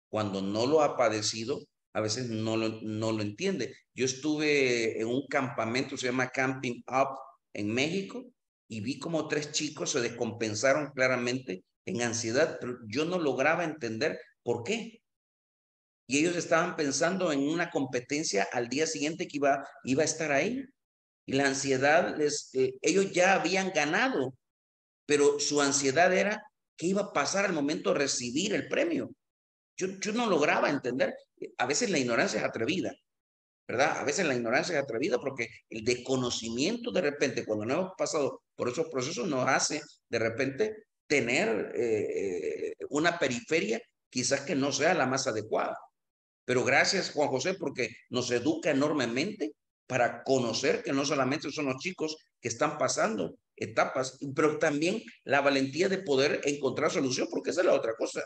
A: cuando no lo ha padecido, a veces no lo, no lo entiende. Yo estuve en un campamento, se llama Camping Up en México, y vi como tres chicos se descompensaron claramente en ansiedad, pero yo no lograba entender por qué. Y ellos estaban pensando en una competencia al día siguiente que iba, iba a estar ahí. Y la ansiedad, les, eh, ellos ya habían ganado, pero su ansiedad era qué iba a pasar al momento de recibir el premio. Yo, yo no lograba entender. A veces la ignorancia es atrevida, ¿verdad? A veces la ignorancia es atrevida porque el desconocimiento de repente, cuando no hemos pasado por esos procesos, nos hace de repente tener eh, una periferia quizás que no sea la más adecuada. Pero gracias, Juan José, porque nos educa enormemente para conocer que no solamente son los chicos que están pasando etapas, pero también la valentía de poder encontrar solución, porque esa es la otra cosa.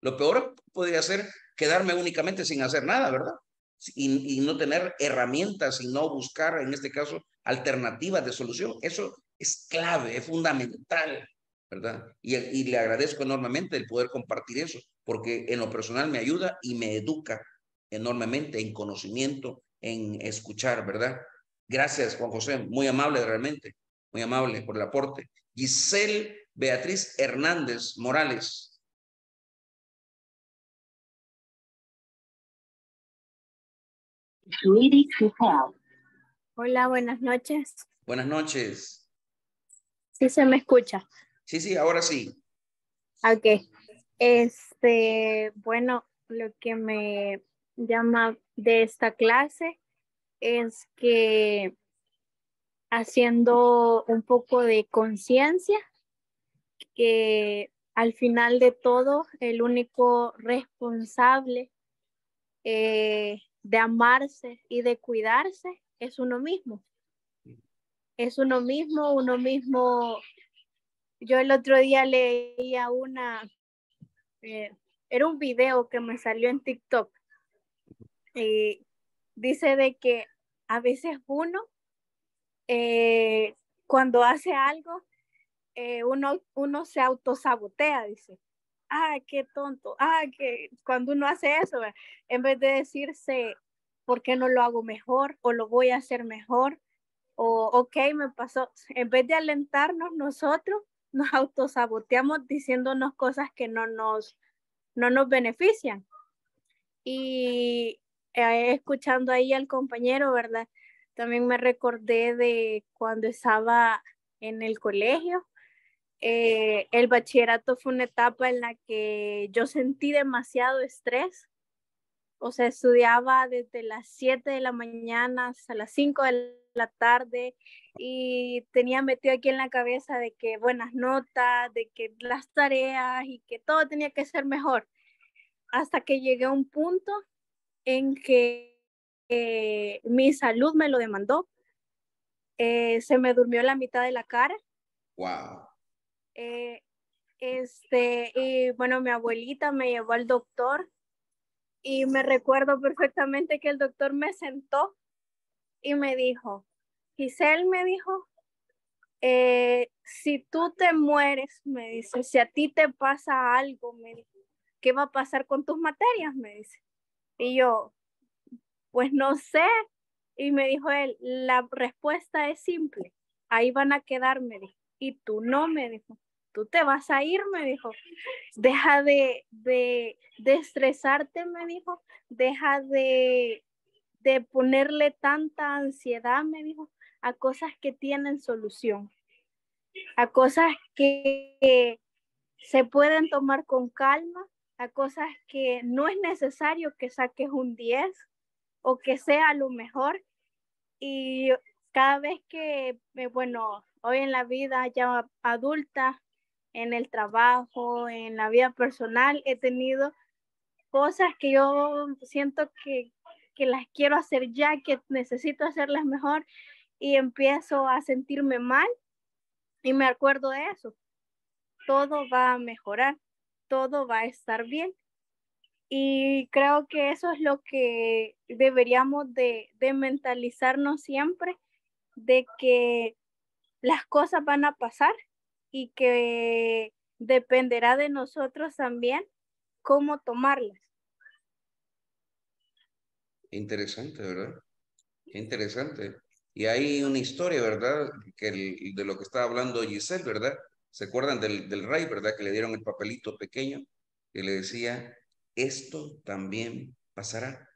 A: Lo peor podría ser quedarme únicamente sin hacer nada, ¿verdad? Y, no tener herramientas y no buscar, en este caso, alternativas de solución. Eso es clave, es fundamental, ¿verdad? Y, y le agradezco enormemente el poder compartir eso, porque en lo personal me ayuda y me educa enormemente en conocimiento, en escuchar, ¿verdad? Gracias, Juan José, muy amable realmente, muy amable por el aporte. Giselle Beatriz Hernández Morales,
D: Ready to help. Hola, buenas noches.
A: Buenas noches.
D: Sí se me escucha.
A: Sí, sí, ahora sí.
D: Ok. Este, bueno, lo que me llama de esta clase es que haciendo un poco de conciencia, que al final de todo, el único responsable eh, de amarse y de cuidarse es uno mismo. Es uno mismo, uno mismo. Yo el otro día leía una, eh, era un video que me salió en TikTok y dice de que a veces uno, eh, cuando hace algo, eh, uno, uno se autosabotea, dice. Ah, qué tonto. Ah, que cuando uno hace eso, en vez de decirse, ¿por qué no lo hago mejor? O lo voy a hacer mejor. O, ok, me pasó. En vez de alentarnos nosotros, nos autosaboteamos diciéndonos cosas que no nos, no nos benefician. Y eh, escuchando ahí al compañero, ¿verdad? También me recordé de cuando estaba en el colegio. Eh, el bachillerato fue una etapa en la que yo sentí demasiado estrés o sea, estudiaba desde las 7 de la mañana hasta las 5 de la tarde y tenía metido aquí en la cabeza de que buenas notas, de que las tareas y que todo tenía que ser mejor. Hasta que llegué a un punto en que eh, mi salud me lo demandó. Eh, se me durmió la mitad de la cara.
A: Wow.
D: Eh, este, y bueno, mi abuelita me llevó al doctor y me recuerdo perfectamente que el doctor me sentó y me dijo, Giselle me dijo, eh, si tú te mueres, me dice, si a ti te pasa algo, me dijo, ¿qué va a pasar con tus materias? Me dice. Y yo, pues no sé. Y me dijo él, la respuesta es simple, ahí van a quedar, me dijo. Y tú no, me dijo tú te vas a ir, me dijo. Deja de, de, de estresarte, me dijo. Deja de, de ponerle tanta ansiedad, me dijo, a cosas que tienen solución, a cosas que se pueden tomar con calma, a cosas que no es necesario que saques un 10 o que sea lo mejor. Y cada vez que, eh, bueno, hoy en la vida ya adulta, en el trabajo, en la vida personal, he tenido cosas que yo siento que, que las quiero hacer ya, que necesito hacerlas mejor y empiezo a sentirme mal y me acuerdo de eso. Todo va a mejorar, todo va a estar bien. Y creo que eso es lo que deberíamos de, de mentalizarnos siempre, de que las cosas van a pasar y que dependerá de nosotros también cómo tomarlas.
A: Interesante, ¿verdad? Interesante. Y hay una historia, ¿verdad? Que de lo que estaba hablando Giselle, ¿verdad? ¿Se acuerdan del, del rey, ¿verdad? Que le dieron el papelito pequeño que le decía, esto también pasará.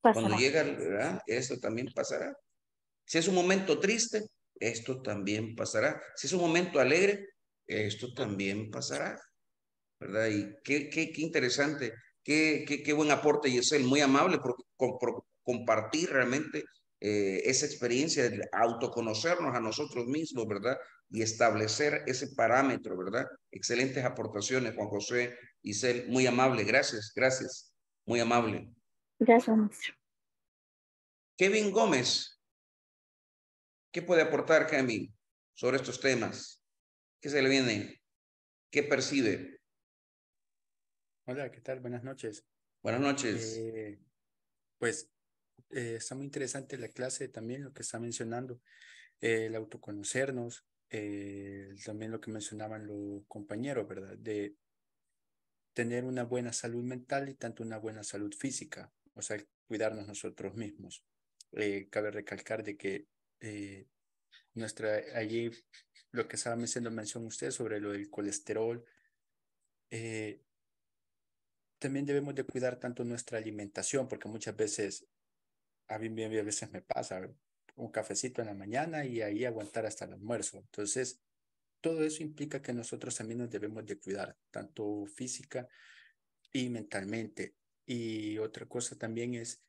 A: Cuando llega, ¿verdad? Esto también pasará. Si es un momento triste, esto también pasará. Si es un momento alegre, esto también pasará, ¿verdad? Y qué, qué, qué interesante, qué, qué, qué, buen aporte, Yesel, muy amable por, por compartir realmente eh, esa experiencia de autoconocernos a nosotros mismos, ¿verdad? Y establecer ese parámetro, ¿verdad? Excelentes aportaciones, Juan José, Giselle, muy amable, gracias, gracias, muy amable.
D: Gracias, maestro.
A: Kevin Gómez, ¿qué puede aportar, Kevin, sobre estos temas? ¿Qué se le viene? ¿Qué percibe?
E: Hola, ¿qué tal? Buenas noches.
A: Buenas noches.
E: Eh, pues eh, está muy interesante la clase también, lo que está mencionando, eh, el autoconocernos, también lo que mencionaban los compañeros, ¿verdad? De tener una buena salud mental y tanto una buena salud física, o sea, cuidarnos nosotros mismos. cabe recalcar de que nuestra, allí lo que estaba haciendo mención usted sobre lo del colesterol, eh, también debemos de cuidar tanto nuestra alimentación, porque muchas veces, a mí a veces me pasa, un cafecito en la mañana y ahí aguantar hasta el almuerzo. Entonces, todo eso implica que nosotros también nos debemos de cuidar, tanto física y mentalmente. Y otra cosa también es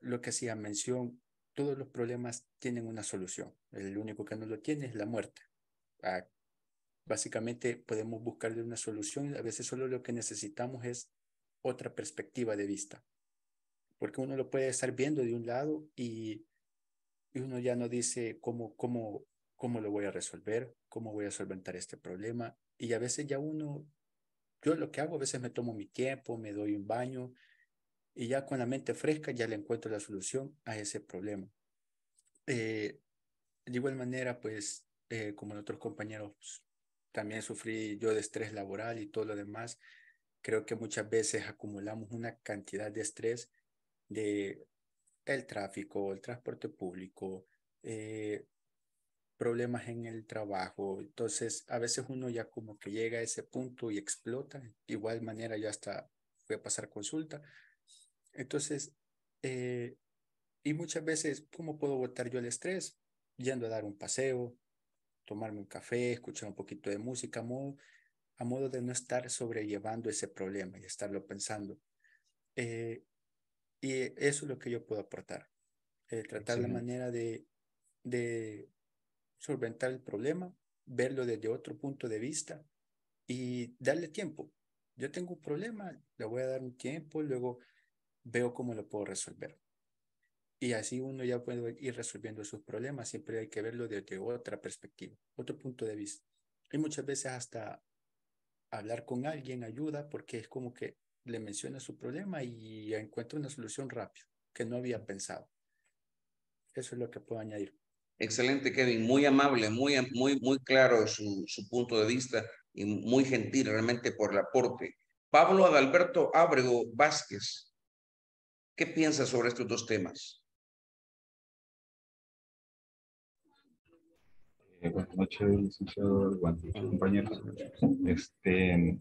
E: lo que hacía mención, todos los problemas tienen una solución. El único que no lo tiene es la muerte. Ah, básicamente podemos buscarle una solución. A veces solo lo que necesitamos es otra perspectiva de vista. Porque uno lo puede estar viendo de un lado y, y uno ya no dice cómo, cómo, cómo lo voy a resolver, cómo voy a solventar este problema. Y a veces ya uno, yo lo que hago, a veces me tomo mi tiempo, me doy un baño y ya con la mente fresca ya le encuentro la solución a ese problema. Eh, de igual manera, pues, eh, como en otros compañeros, también sufrí yo de estrés laboral y todo lo demás. Creo que muchas veces acumulamos una cantidad de estrés de el tráfico, el transporte público, eh, problemas en el trabajo. Entonces, a veces uno ya como que llega a ese punto y explota. De igual manera, ya hasta fui a pasar consulta. Entonces, eh, y muchas veces, ¿cómo puedo botar yo el estrés? Yendo a dar un paseo, tomarme un café, escuchar un poquito de música, a modo, de no estar sobrellevando ese problema y estarlo pensando. Eh, y eso es lo que yo puedo aportar. Eh, tratar la manera de, de solventar el problema, verlo desde otro punto de vista y darle tiempo. Yo tengo un problema, le voy a dar un tiempo, luego veo cómo lo puedo resolver. Y así uno ya puede ir resolviendo sus problemas. Siempre hay que verlo desde otra perspectiva, otro punto de vista. Y muchas veces hasta hablar con alguien ayuda porque es como que le menciona su problema y encuentra una solución rápida que no había pensado. Eso es lo que puedo añadir.
A: Excelente, Kevin. Muy amable, muy, muy, muy claro su, su punto de vista y muy gentil realmente por el aporte. Pablo Adalberto Ábrego Vázquez, ¿qué piensa sobre estos dos temas?
F: Eh, buenas noches, licenciado, buenas compañeros. Este,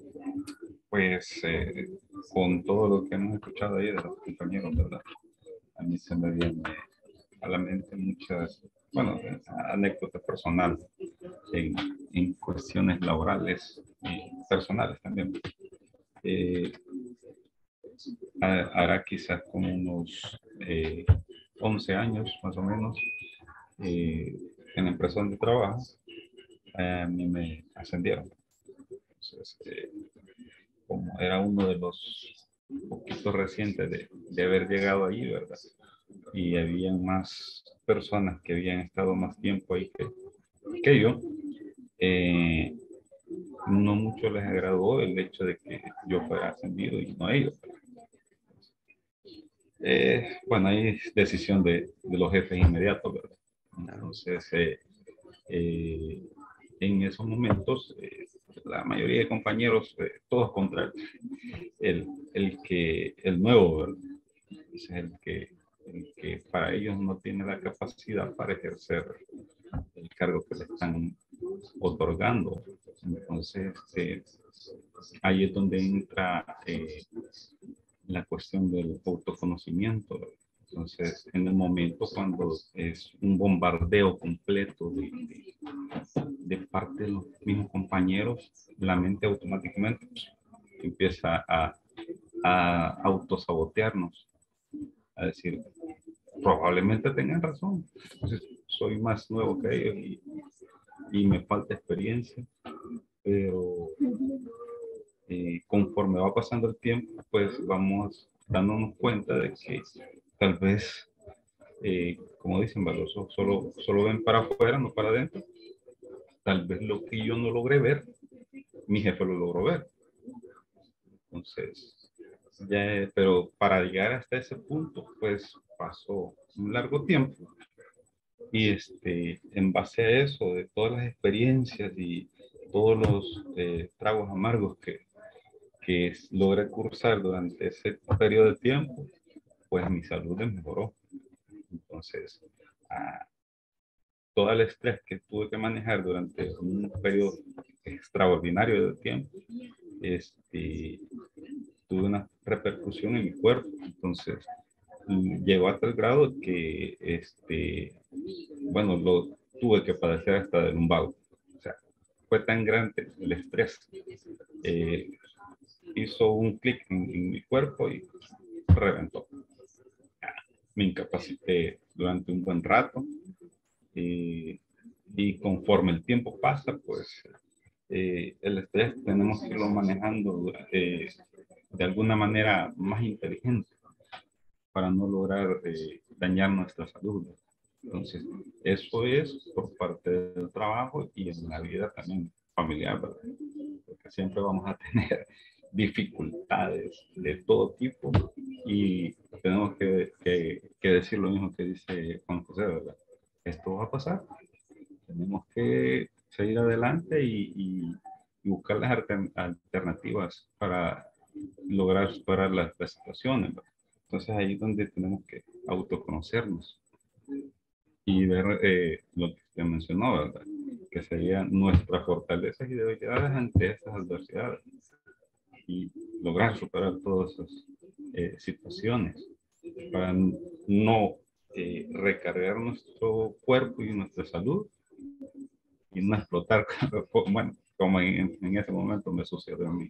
F: pues, eh, con todo lo que hemos escuchado ahí de los compañeros, ¿verdad? A mí se me viene a la mente muchas bueno, anécdotas personales en, en, cuestiones laborales y personales también. Eh, hará quizás como unos eh, 11 años más o menos eh, en la empresa donde trabajo, a mí me ascendieron. Entonces, eh, como era uno de los poquitos recientes de, de haber llegado allí, ¿verdad? Y había más personas que habían estado más tiempo ahí que, que yo, eh, no mucho les agradó el hecho de que yo fuera ascendido y no ellos. Eh, bueno, ahí es decisión de, de, los jefes inmediatos, ¿verdad? Entonces, eh, eh en esos momentos, eh, la mayoría de compañeros, todos contra el, el, que, el nuevo. Es el que que para ellos no tiene la capacidad para ejercer el cargo que le están otorgando. Entonces, ahí es donde entra la cuestión del autoconocimiento. Entonces, en el momento cuando es un bombardeo completo de, de, parte de los mismos compañeros, la mente automáticamente empieza a, a autosabotearnos a decir, probablemente tengan razón. soy más nuevo que ellos y, y me falta experiencia, pero eh, conforme va pasando el tiempo, pues vamos dándonos cuenta de que tal vez, eh, como dicen, Valoso, solo, solo ven para afuera, no para adentro. Tal vez lo que yo no logré ver, mi jefe lo logró ver. Entonces, ya, pero para llegar hasta ese punto, pues pasó un largo tiempo. Y este, en base a eso, de todas las experiencias y todos los eh, tragos amargos que, que logré cursar durante ese periodo de tiempo, pues mi salud mejoró. Entonces, todo el estrés que tuve que manejar durante un periodo extraordinario de tiempo, este, tuve una repercusión en mi cuerpo. Entonces, llegó hasta el grado que, este, bueno, lo tuve que padecer hasta de lumbago. O sea, fue tan grande el estrés. Eh, hizo un clic en, mi cuerpo y reventó. Me incapacité durante un buen rato. y conforme el tiempo pasa, pues eh, el estrés tenemos que irlo manejando eh, de alguna manera más inteligente para no lograr eh, dañar nuestra salud. Entonces, eso es por parte del trabajo y en la vida también familiar, ¿verdad? Porque siempre vamos a tener dificultades de todo tipo y tenemos que, que, que decir lo mismo que dice Juan José, ¿verdad? Esto va a pasar. Tenemos que seguir adelante y, y, buscar las alternativas para lograr superar las, situaciones. Entonces ahí es donde tenemos que autoconocernos y ver eh, lo que usted mencionó, ¿verdad? que serían nuestras fortalezas y debilidades ante estas adversidades y lograr superar todas esas eh, situaciones para no eh, recargar nuestro cuerpo y nuestra salud y no explotar, bueno, como en, en, ese momento me sucedió a mí.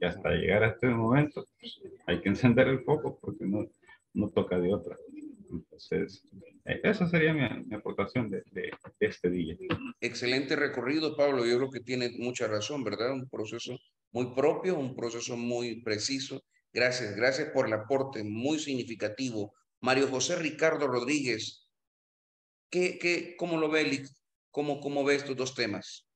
F: Y hasta llegar a este momento, pues, hay que encender el foco porque no, no toca de otra. Entonces, eh, esa sería mi, mi aportación de, de, este día.
A: Excelente recorrido, Pablo. Yo creo que tiene mucha razón, ¿verdad? Un proceso muy propio, un proceso muy preciso. Gracias, gracias por el aporte muy significativo. Mario José Ricardo Rodríguez, ¿qué, qué, ¿cómo lo ve ¿Cómo, cómo ves estos dos temas?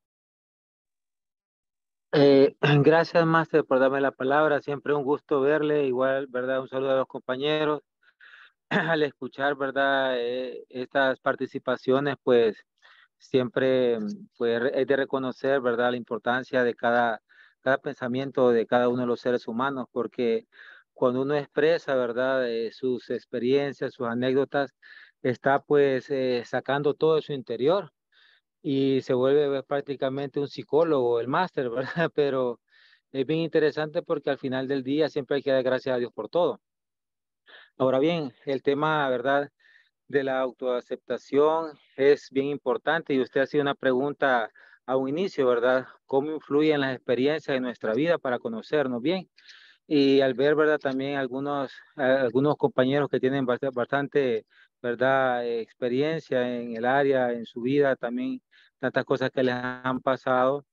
G: Eh, gracias, Máster, por darme la palabra. Siempre un gusto verle. Igual, ¿verdad? Un saludo a los compañeros. Al escuchar, ¿verdad? Eh, estas participaciones, pues siempre pues, es de reconocer, ¿verdad? La importancia de cada, cada pensamiento de cada uno de los seres humanos, porque cuando uno expresa, ¿verdad? Eh, sus experiencias, sus anécdotas, está pues sacando todo de su interior y se vuelve pues, prácticamente un psicólogo, el máster, ¿verdad? Pero es bien interesante porque al final del día siempre hay que dar gracias a Dios por todo. Ahora bien, el tema, ¿verdad? De la autoaceptación es bien importante y usted ha sido una pregunta a un inicio, ¿verdad? ¿Cómo influyen las experiencias de nuestra vida para conocernos bien? Y al ver, ¿verdad? También algunos, algunos compañeros que tienen bastante, ¿verdad? Experiencia en el área, en su vida, también tantas cosas que les han pasado.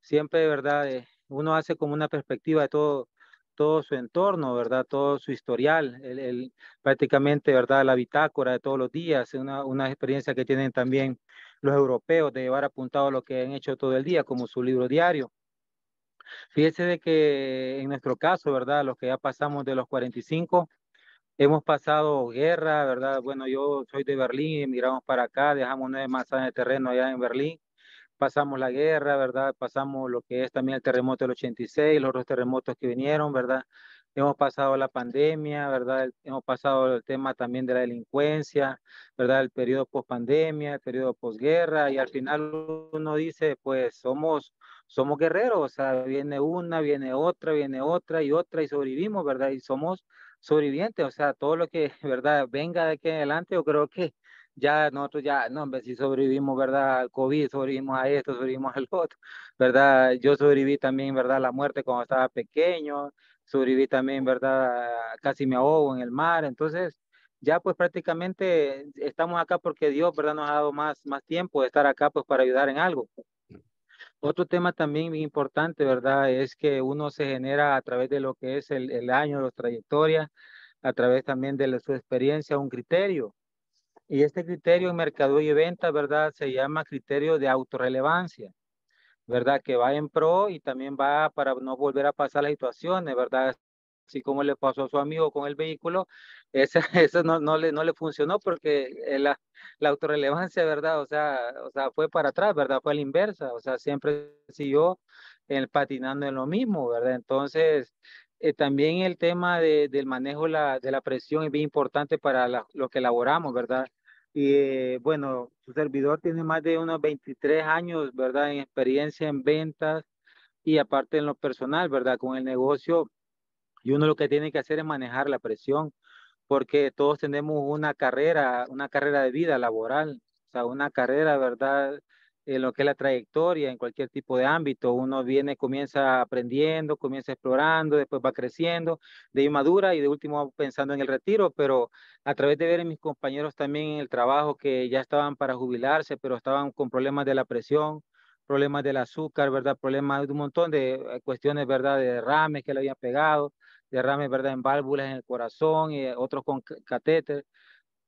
G: Siempre, ¿verdad? Eh, uno hace como una perspectiva de todo, todo su entorno, ¿verdad? Todo su historial, el, prácticamente, ¿verdad? La bitácora de todos los días, una, una experiencia que tienen también los europeos de llevar apuntado lo que han hecho todo el día, como su libro diario. Fíjese de que en nuestro caso, ¿verdad? Los que ya pasamos de los 45, hemos pasado guerra, ¿verdad? Bueno, yo soy de Berlín, emigramos para acá, dejamos nueve manzanas de terreno allá en Berlín, pasamos la guerra, ¿verdad? Pasamos lo que es también el terremoto del 86, los otros terremotos que vinieron, ¿verdad? Hemos pasado la pandemia, ¿verdad? Hemos pasado el tema también de la delincuencia, ¿verdad? El periodo post pandemia, el periodo posguerra, y al final uno dice, pues somos, somos guerreros, o sea, viene una, viene otra, viene otra y otra, y sobrevivimos, ¿verdad? Y somos sobrevivientes, o sea, todo lo que, ¿verdad? Venga de aquí en adelante, yo creo que ya nosotros ya, no, hombre, si sobrevivimos, ¿verdad? Al COVID, sobrevivimos a esto, sobrevivimos al otro, ¿verdad? Yo sobreviví también, ¿verdad? La muerte cuando estaba pequeño, sobreviví también, ¿verdad? Casi me ahogo en el mar, entonces ya pues prácticamente estamos acá porque Dios, ¿verdad? Nos ha dado más, más tiempo de estar acá pues para ayudar en algo. Otro tema también importante, ¿verdad? Es que uno se genera a través de lo que es el, el año, la trayectoria, a través también de su experiencia, un criterio. Y este criterio en mercado y venta, ¿verdad? Se llama criterio de autorrelevancia. ¿verdad? Que va en pro y también va para no volver a pasar las situaciones, ¿verdad? Así como le pasó a su amigo con el vehículo, ese, eso no, no, le, no le funcionó porque eh, la, la autorrelevancia, ¿verdad? O sea, o sea, fue para atrás, ¿verdad? Fue a la inversa, o sea, siempre siguió el, patinando en lo mismo, ¿verdad? Entonces, eh, también el tema de, del manejo la, de la presión es bien importante para lo que elaboramos, ¿verdad? Y eh, bueno, su servidor tiene más de unos 23 años, ¿verdad? En experiencia en ventas y aparte en lo personal, ¿verdad? Con el negocio. Y uno lo que tiene que hacer es manejar la presión. porque todos tenemos una carrera, una carrera de vida laboral, o sea, una carrera, ¿verdad? En lo que es la trayectoria, en cualquier tipo de ámbito. Uno viene, comienza aprendiendo, comienza explorando, después va creciendo, de ahí madura y de último pensando en el retiro, pero a través de ver a mis compañeros también en el trabajo que ya estaban para jubilarse, pero estaban con problemas de la presión, problemas del azúcar, ¿verdad? Problemas de un montón de eh, cuestiones, ¿verdad? De derrames que le habían pegado, derrames, ¿verdad? En válvulas en el corazón y otros con catéter.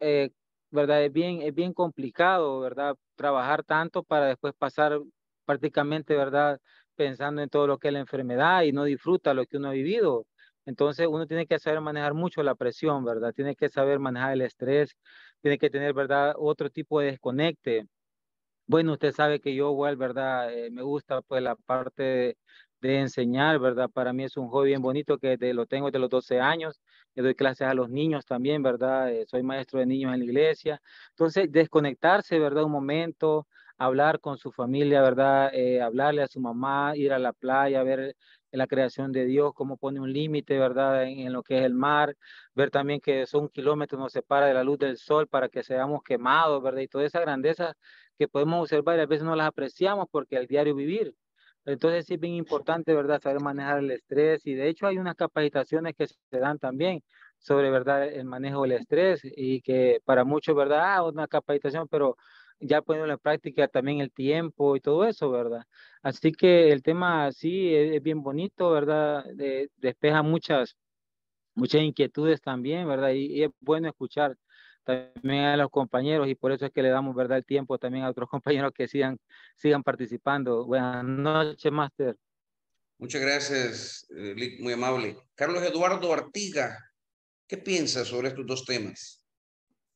G: Eh, ¿Verdad? Es bien, es bien complicado, ¿verdad? Trabajar tanto para después pasar prácticamente, ¿verdad? Pensando en todo lo que es la enfermedad y no disfruta lo que uno ha vivido. Entonces uno tiene que saber manejar mucho la presión, ¿verdad? Tiene que saber manejar el estrés, tiene que tener, ¿verdad? Otro tipo de desconecte bueno, usted sabe que yo igual, ¿verdad? Eh, me gusta pues la parte de, enseñar, ¿verdad? Para mí es un hobby bien bonito que lo tengo desde los 12 años. Le doy clases a los niños también, ¿verdad? Eh, soy maestro de niños en la iglesia. Entonces, desconectarse, ¿verdad? Un momento, hablar con su familia, ¿verdad? Eh, hablarle a su mamá, ir a la playa, ver la creación de Dios, cómo pone un límite, ¿verdad? En, en, lo que es el mar, ver también que son kilómetros nos separa de la luz del sol para que seamos quemados, ¿verdad? Y toda esa grandeza que podemos observar y a veces no las apreciamos porque al diario vivir. Entonces sí es bien importante, ¿verdad? Saber manejar el estrés y de hecho hay unas capacitaciones que se dan también sobre, ¿verdad? El manejo del estrés y que para muchos, ¿verdad? Ah, una capacitación, pero ya poniendo en práctica también el tiempo y todo eso, ¿verdad? Así que el tema sí es, bien bonito, ¿verdad? despeja muchas, muchas inquietudes también, ¿verdad? y es bueno escuchar también a los compañeros y por eso es que le damos verdad el tiempo también a otros compañeros que sigan, sigan participando. Buenas noches, Máster.
A: Muchas gracias, eh, muy amable. Carlos Eduardo Artiga, ¿qué piensas sobre estos dos temas?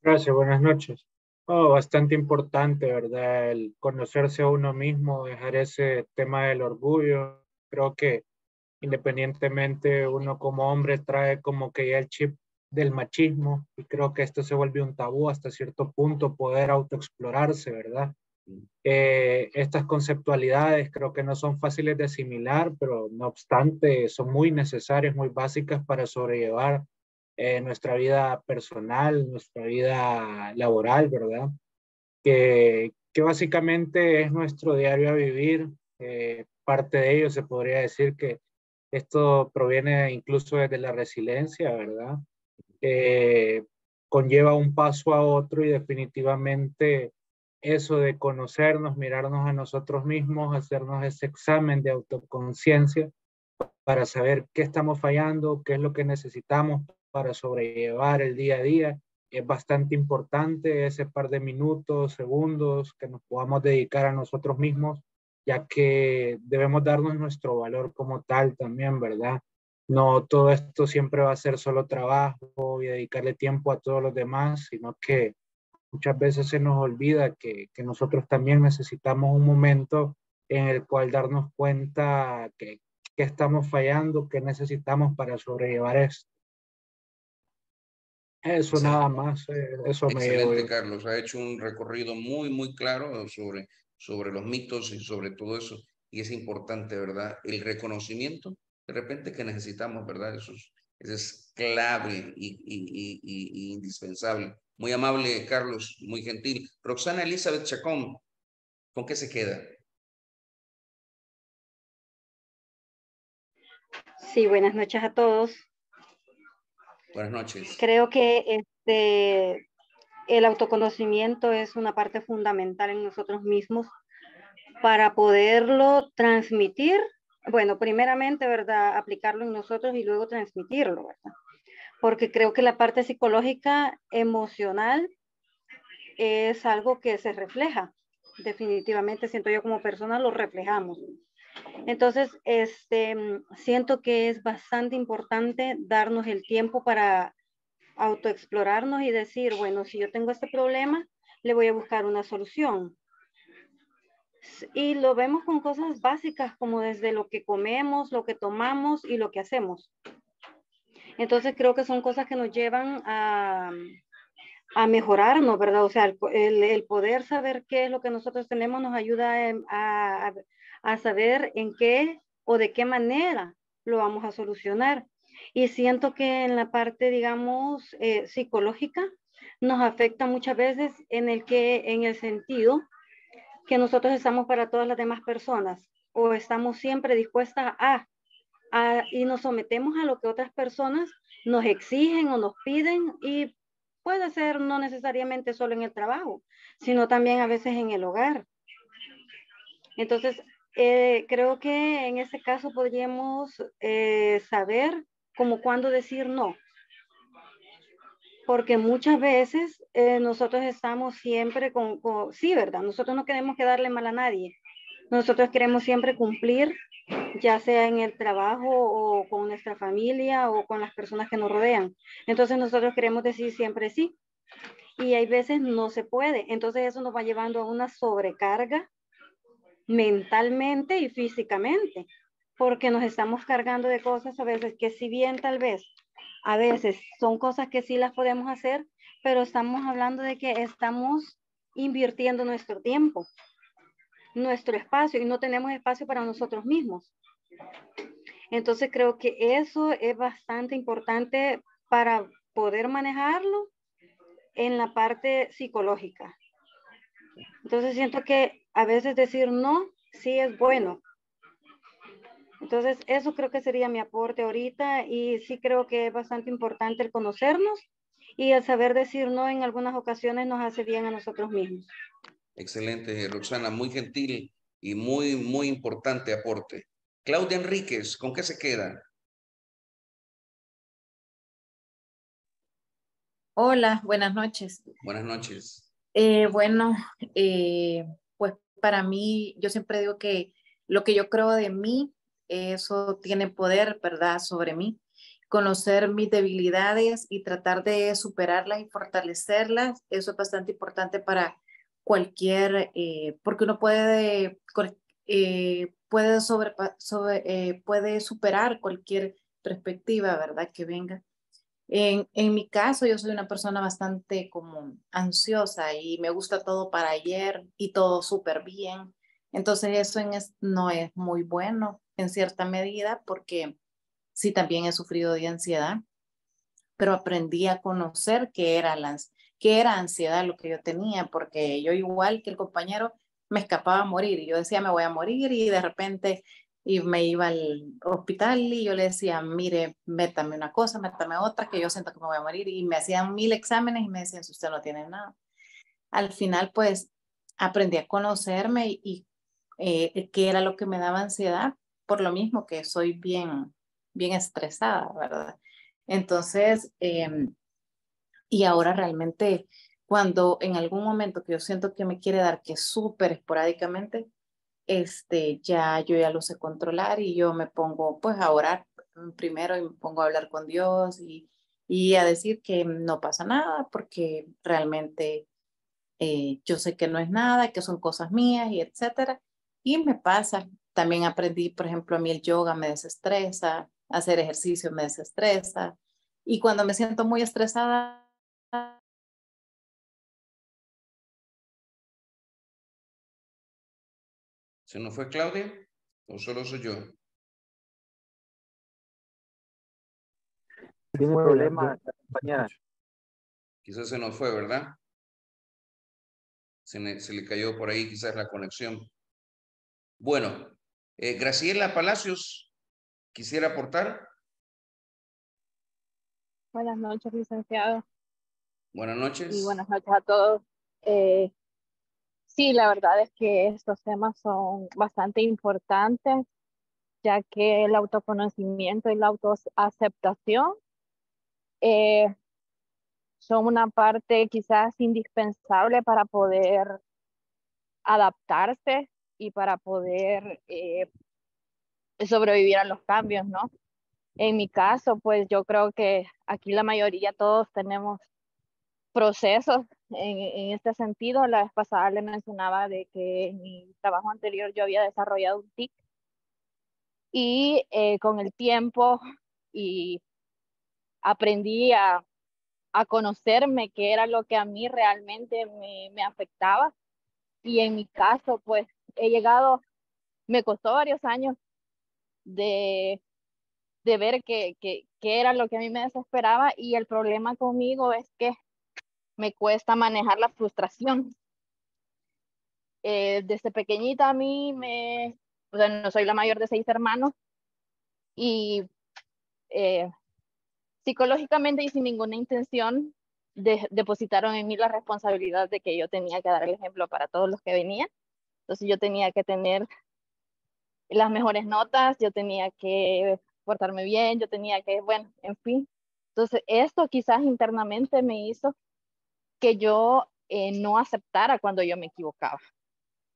H: Gracias, buenas noches. Oh, bastante importante, ¿verdad? El conocerse a uno mismo, dejar ese tema del orgullo. Creo que independientemente uno como hombre trae como que ya el chip del machismo y creo que esto se vuelve un tabú hasta cierto punto poder autoexplorarse, ¿verdad? Eh, estas conceptualidades creo que no son fáciles de asimilar, pero no obstante son muy necesarias, muy básicas para sobrellevar eh, nuestra vida personal, nuestra vida laboral, ¿verdad? Que, que básicamente es nuestro diario a vivir. Eh, parte de ello se podría decir que esto proviene incluso desde la resiliencia, ¿verdad? Eh, conlleva un paso a otro y definitivamente eso de conocernos, mirarnos a nosotros mismos, hacernos ese examen de autoconciencia para saber qué estamos fallando, qué es lo que necesitamos para sobrellevar el día a día. Es bastante importante ese par de minutos, segundos que nos podamos dedicar a nosotros mismos, ya que debemos darnos nuestro valor como tal también, ¿verdad? No todo esto siempre va a ser solo trabajo y dedicarle tiempo a todos los demás, sino que muchas veces se nos olvida que, nosotros también necesitamos un momento en el cual darnos cuenta que, que estamos fallando, que necesitamos para sobrellevar esto. Eso nada más, eh, eso
A: Excelente, Carlos. Ha hecho un recorrido muy, muy claro sobre, sobre los mitos y sobre todo eso. Y es importante, ¿verdad? El reconocimiento de repente que necesitamos, ¿verdad? Eso es, eso es clave y, y, y, indispensable. Muy amable, Carlos, muy gentil. Roxana Elizabeth Chacón, ¿con qué se queda?
I: Sí, buenas noches a todos.
A: Buenas noches.
I: Creo que este, el autoconocimiento es una parte fundamental en nosotros mismos para poderlo transmitir bueno, primeramente, ¿verdad? Aplicarlo en nosotros y luego transmitirlo, ¿verdad? Porque creo que la parte psicológica, emocional, es algo que se refleja. Definitivamente, siento yo como persona, lo reflejamos. Entonces, este, siento que es bastante importante darnos el tiempo para autoexplorarnos y decir, bueno, si yo tengo este problema, le voy a buscar una solución y lo vemos con cosas básicas como desde lo que comemos, lo que tomamos y lo que hacemos. Entonces creo que son cosas que nos llevan a, a mejorarnos, ¿verdad? O sea, el, poder saber qué es lo que nosotros tenemos nos ayuda a, a, a saber en qué o de qué manera lo vamos a solucionar. Y siento que en la parte, digamos, eh, psicológica, nos afecta muchas veces en el que, en el sentido que nosotros estamos para todas las demás personas o estamos siempre dispuestas a, y nos sometemos a lo que otras personas nos exigen o nos piden y puede ser no necesariamente solo en el trabajo, sino también a veces en el hogar. Entonces, eh, creo que en ese caso podríamos eh, saber como cuándo decir no. Porque muchas veces eh, nosotros estamos siempre con, con, sí, ¿verdad? Nosotros no queremos quedarle mal a nadie. Nosotros queremos siempre cumplir, ya sea en el trabajo o con nuestra familia o con las personas que nos rodean. Entonces nosotros queremos decir siempre sí. Y hay veces no se puede. Entonces eso nos va llevando a una sobrecarga mentalmente y físicamente, porque nos estamos cargando de cosas a veces que si bien tal vez a veces son cosas que sí las podemos hacer, pero estamos hablando de que estamos invirtiendo nuestro tiempo, nuestro espacio y no tenemos espacio para nosotros mismos. Entonces creo que eso es bastante importante para poder manejarlo en la parte psicológica. Entonces siento que a veces decir no sí es bueno. Entonces eso creo que sería mi aporte ahorita y sí creo que es bastante importante el conocernos y el saber decir no en algunas ocasiones nos hace bien a nosotros mismos.
A: Excelente, Roxana, muy gentil y muy, muy importante aporte. Claudia Enríquez, ¿con qué se queda?
C: Hola, buenas noches.
A: Buenas noches.
C: Eh, bueno, eh, pues para mí, yo siempre digo que lo que yo creo de mí, eso tiene poder, ¿verdad?, sobre mí. Conocer mis debilidades y tratar de superarlas y fortalecerlas, eso es bastante importante para cualquier, eh, porque uno puede, puede, sobre, puede superar cualquier perspectiva, ¿verdad?, que venga. En, en, mi caso, yo soy una persona bastante como ansiosa y me gusta todo para ayer y todo súper bien. Entonces eso no es muy bueno en cierta medida porque sí también he sufrido de ansiedad, pero aprendí a conocer qué era, la, qué era ansiedad lo que yo tenía, porque yo igual que el compañero me escapaba a morir y yo decía me voy a morir y de repente y me iba al hospital y yo le decía, mire, métame una cosa, métame otra, que yo siento que me voy a morir. Y me hacían mil exámenes y me decían, si usted no tiene nada. Al final, pues, aprendí a conocerme y, eh, qué era lo que me daba ansiedad, por lo mismo que soy bien, bien estresada, ¿verdad? Entonces, em, y ahora realmente, cuando en algún momento que yo siento que me quiere dar, que súper esporádicamente, este, ya yo ya lo sé controlar y yo me pongo pues a orar primero y me pongo a hablar con Dios y, y a decir que no pasa nada porque realmente eh, yo sé que no es nada, que son cosas mías y etcétera. Y me pasa. También aprendí, por ejemplo, a mí el yoga me desestresa, hacer ejercicio me desestresa. Y cuando me siento muy estresada,
A: ¿Se nos fue Claudia? ¿O solo soy yo?
G: Tiene problema, compañera.
A: Quizás se nos fue, ¿verdad? Se, le cayó por ahí quizás la conexión. Bueno, eh, Graciela Palacios, ¿quisiera aportar?
J: Buenas noches, licenciado.
A: Buenas noches.
J: Y buenas noches a todos. Eh, Sí, la verdad es que estos temas son bastante importantes, ya que el autoconocimiento y la autoaceptación eh, son una parte quizás indispensable para poder adaptarse y para poder eh, sobrevivir a los cambios, ¿no? En mi caso, pues yo creo que aquí la mayoría todos tenemos procesos en, este sentido. La vez pasada le mencionaba de que en mi trabajo anterior yo había desarrollado un TIC y eh, con el tiempo y aprendí a, a, conocerme qué era lo que a mí realmente me, me afectaba. Y en mi caso, pues he llegado, me costó varios años de de ver qué que, que era lo que a mí me desesperaba y el problema conmigo es que me cuesta manejar la frustración. Eh, desde pequeñita a mí me, o sea, no soy la mayor de seis hermanos y eh, psicológicamente y sin ninguna intención depositaron en mí la responsabilidad de que yo tenía que dar el ejemplo para todos los que venían. Entonces yo tenía que tener las mejores notas, yo tenía que portarme bien, yo tenía que, bueno, en fin. Entonces esto quizás internamente me hizo que yo eh, no aceptara cuando yo me equivocaba.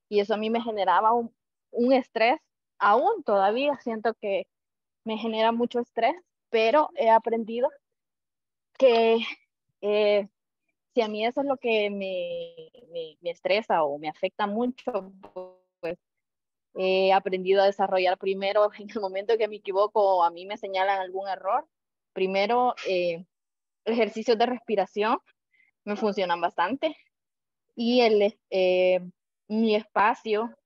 J: Y eso a mí me generaba un, estrés, aún todavía siento que me genera mucho estrés, pero he aprendido que eh, si a mí eso es lo que me, me, estresa o me afecta mucho, pues he aprendido a desarrollar primero en el momento que me equivoco o a mí me señalan algún error, primero eh, ejercicios de respiración me funcionan bastante y el, eh, mi espacio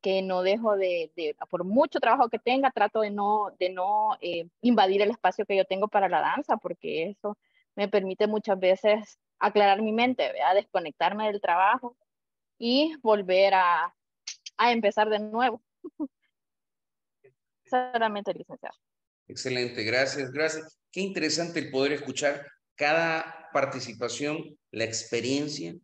J: que no dejo de, por mucho trabajo que tenga, trato de no, de no eh, invadir el espacio que yo tengo para la danza, porque eso me permite muchas veces aclarar mi mente, a desconectarme del trabajo y volver a, a empezar de nuevo. Solamente licenciado.
A: Excelente, gracias, gracias. Qué interesante el poder escuchar cada participación, la experiencia.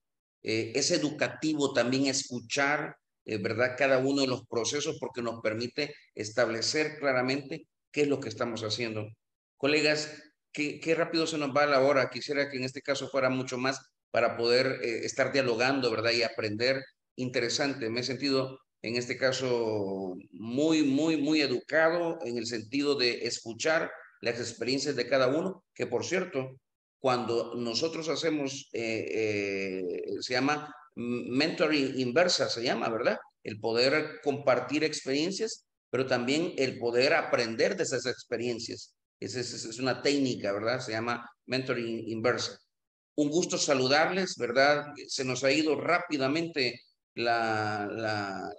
A: Eh, es educativo también escuchar, eh, ¿verdad? Cada uno de los procesos porque nos permite establecer claramente qué es lo que estamos haciendo. Colegas, qué, rápido se nos va la hora. Quisiera que en este caso fuera mucho más para poder eh, estar dialogando, ¿verdad? Y aprender. Interesante, me he sentido en este caso muy, muy, muy educado en el sentido de escuchar las experiencias de cada uno, que por cierto, cuando nosotros hacemos, eh, eh, se llama mentoring inversa, se llama, ¿verdad? El poder compartir experiencias, pero también el poder aprender de esas experiencias. Es, una técnica, ¿verdad? Se llama mentoring inversa. Un gusto saludarles, ¿verdad? Se nos ha ido rápidamente la, la,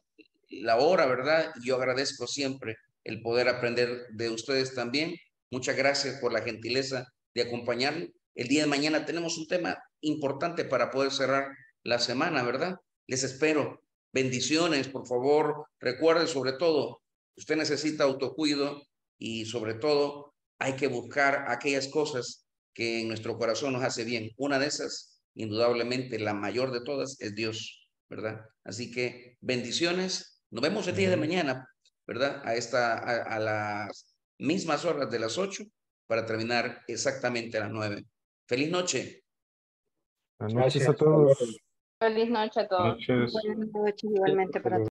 A: la hora, ¿verdad? Yo agradezco siempre el poder aprender de ustedes también. Muchas gracias por la gentileza de acompañarme. El día de mañana tenemos un tema importante para poder cerrar la semana, ¿verdad? Les espero. Bendiciones, por favor. Recuerden sobre todo, usted necesita autocuido y sobre todo hay que buscar aquellas cosas que en nuestro corazón nos hace bien. Una de esas, indudablemente, la mayor de todas, es Dios, ¿verdad? Así que bendiciones. Nos vemos el día de mañana, ¿verdad? A, esta, a, a las mismas horas de las ocho para terminar exactamente a las nueve. Feliz noche.
B: Buenas noches a todos.
J: Feliz noche a todos.
I: Buenas noches igualmente para todos.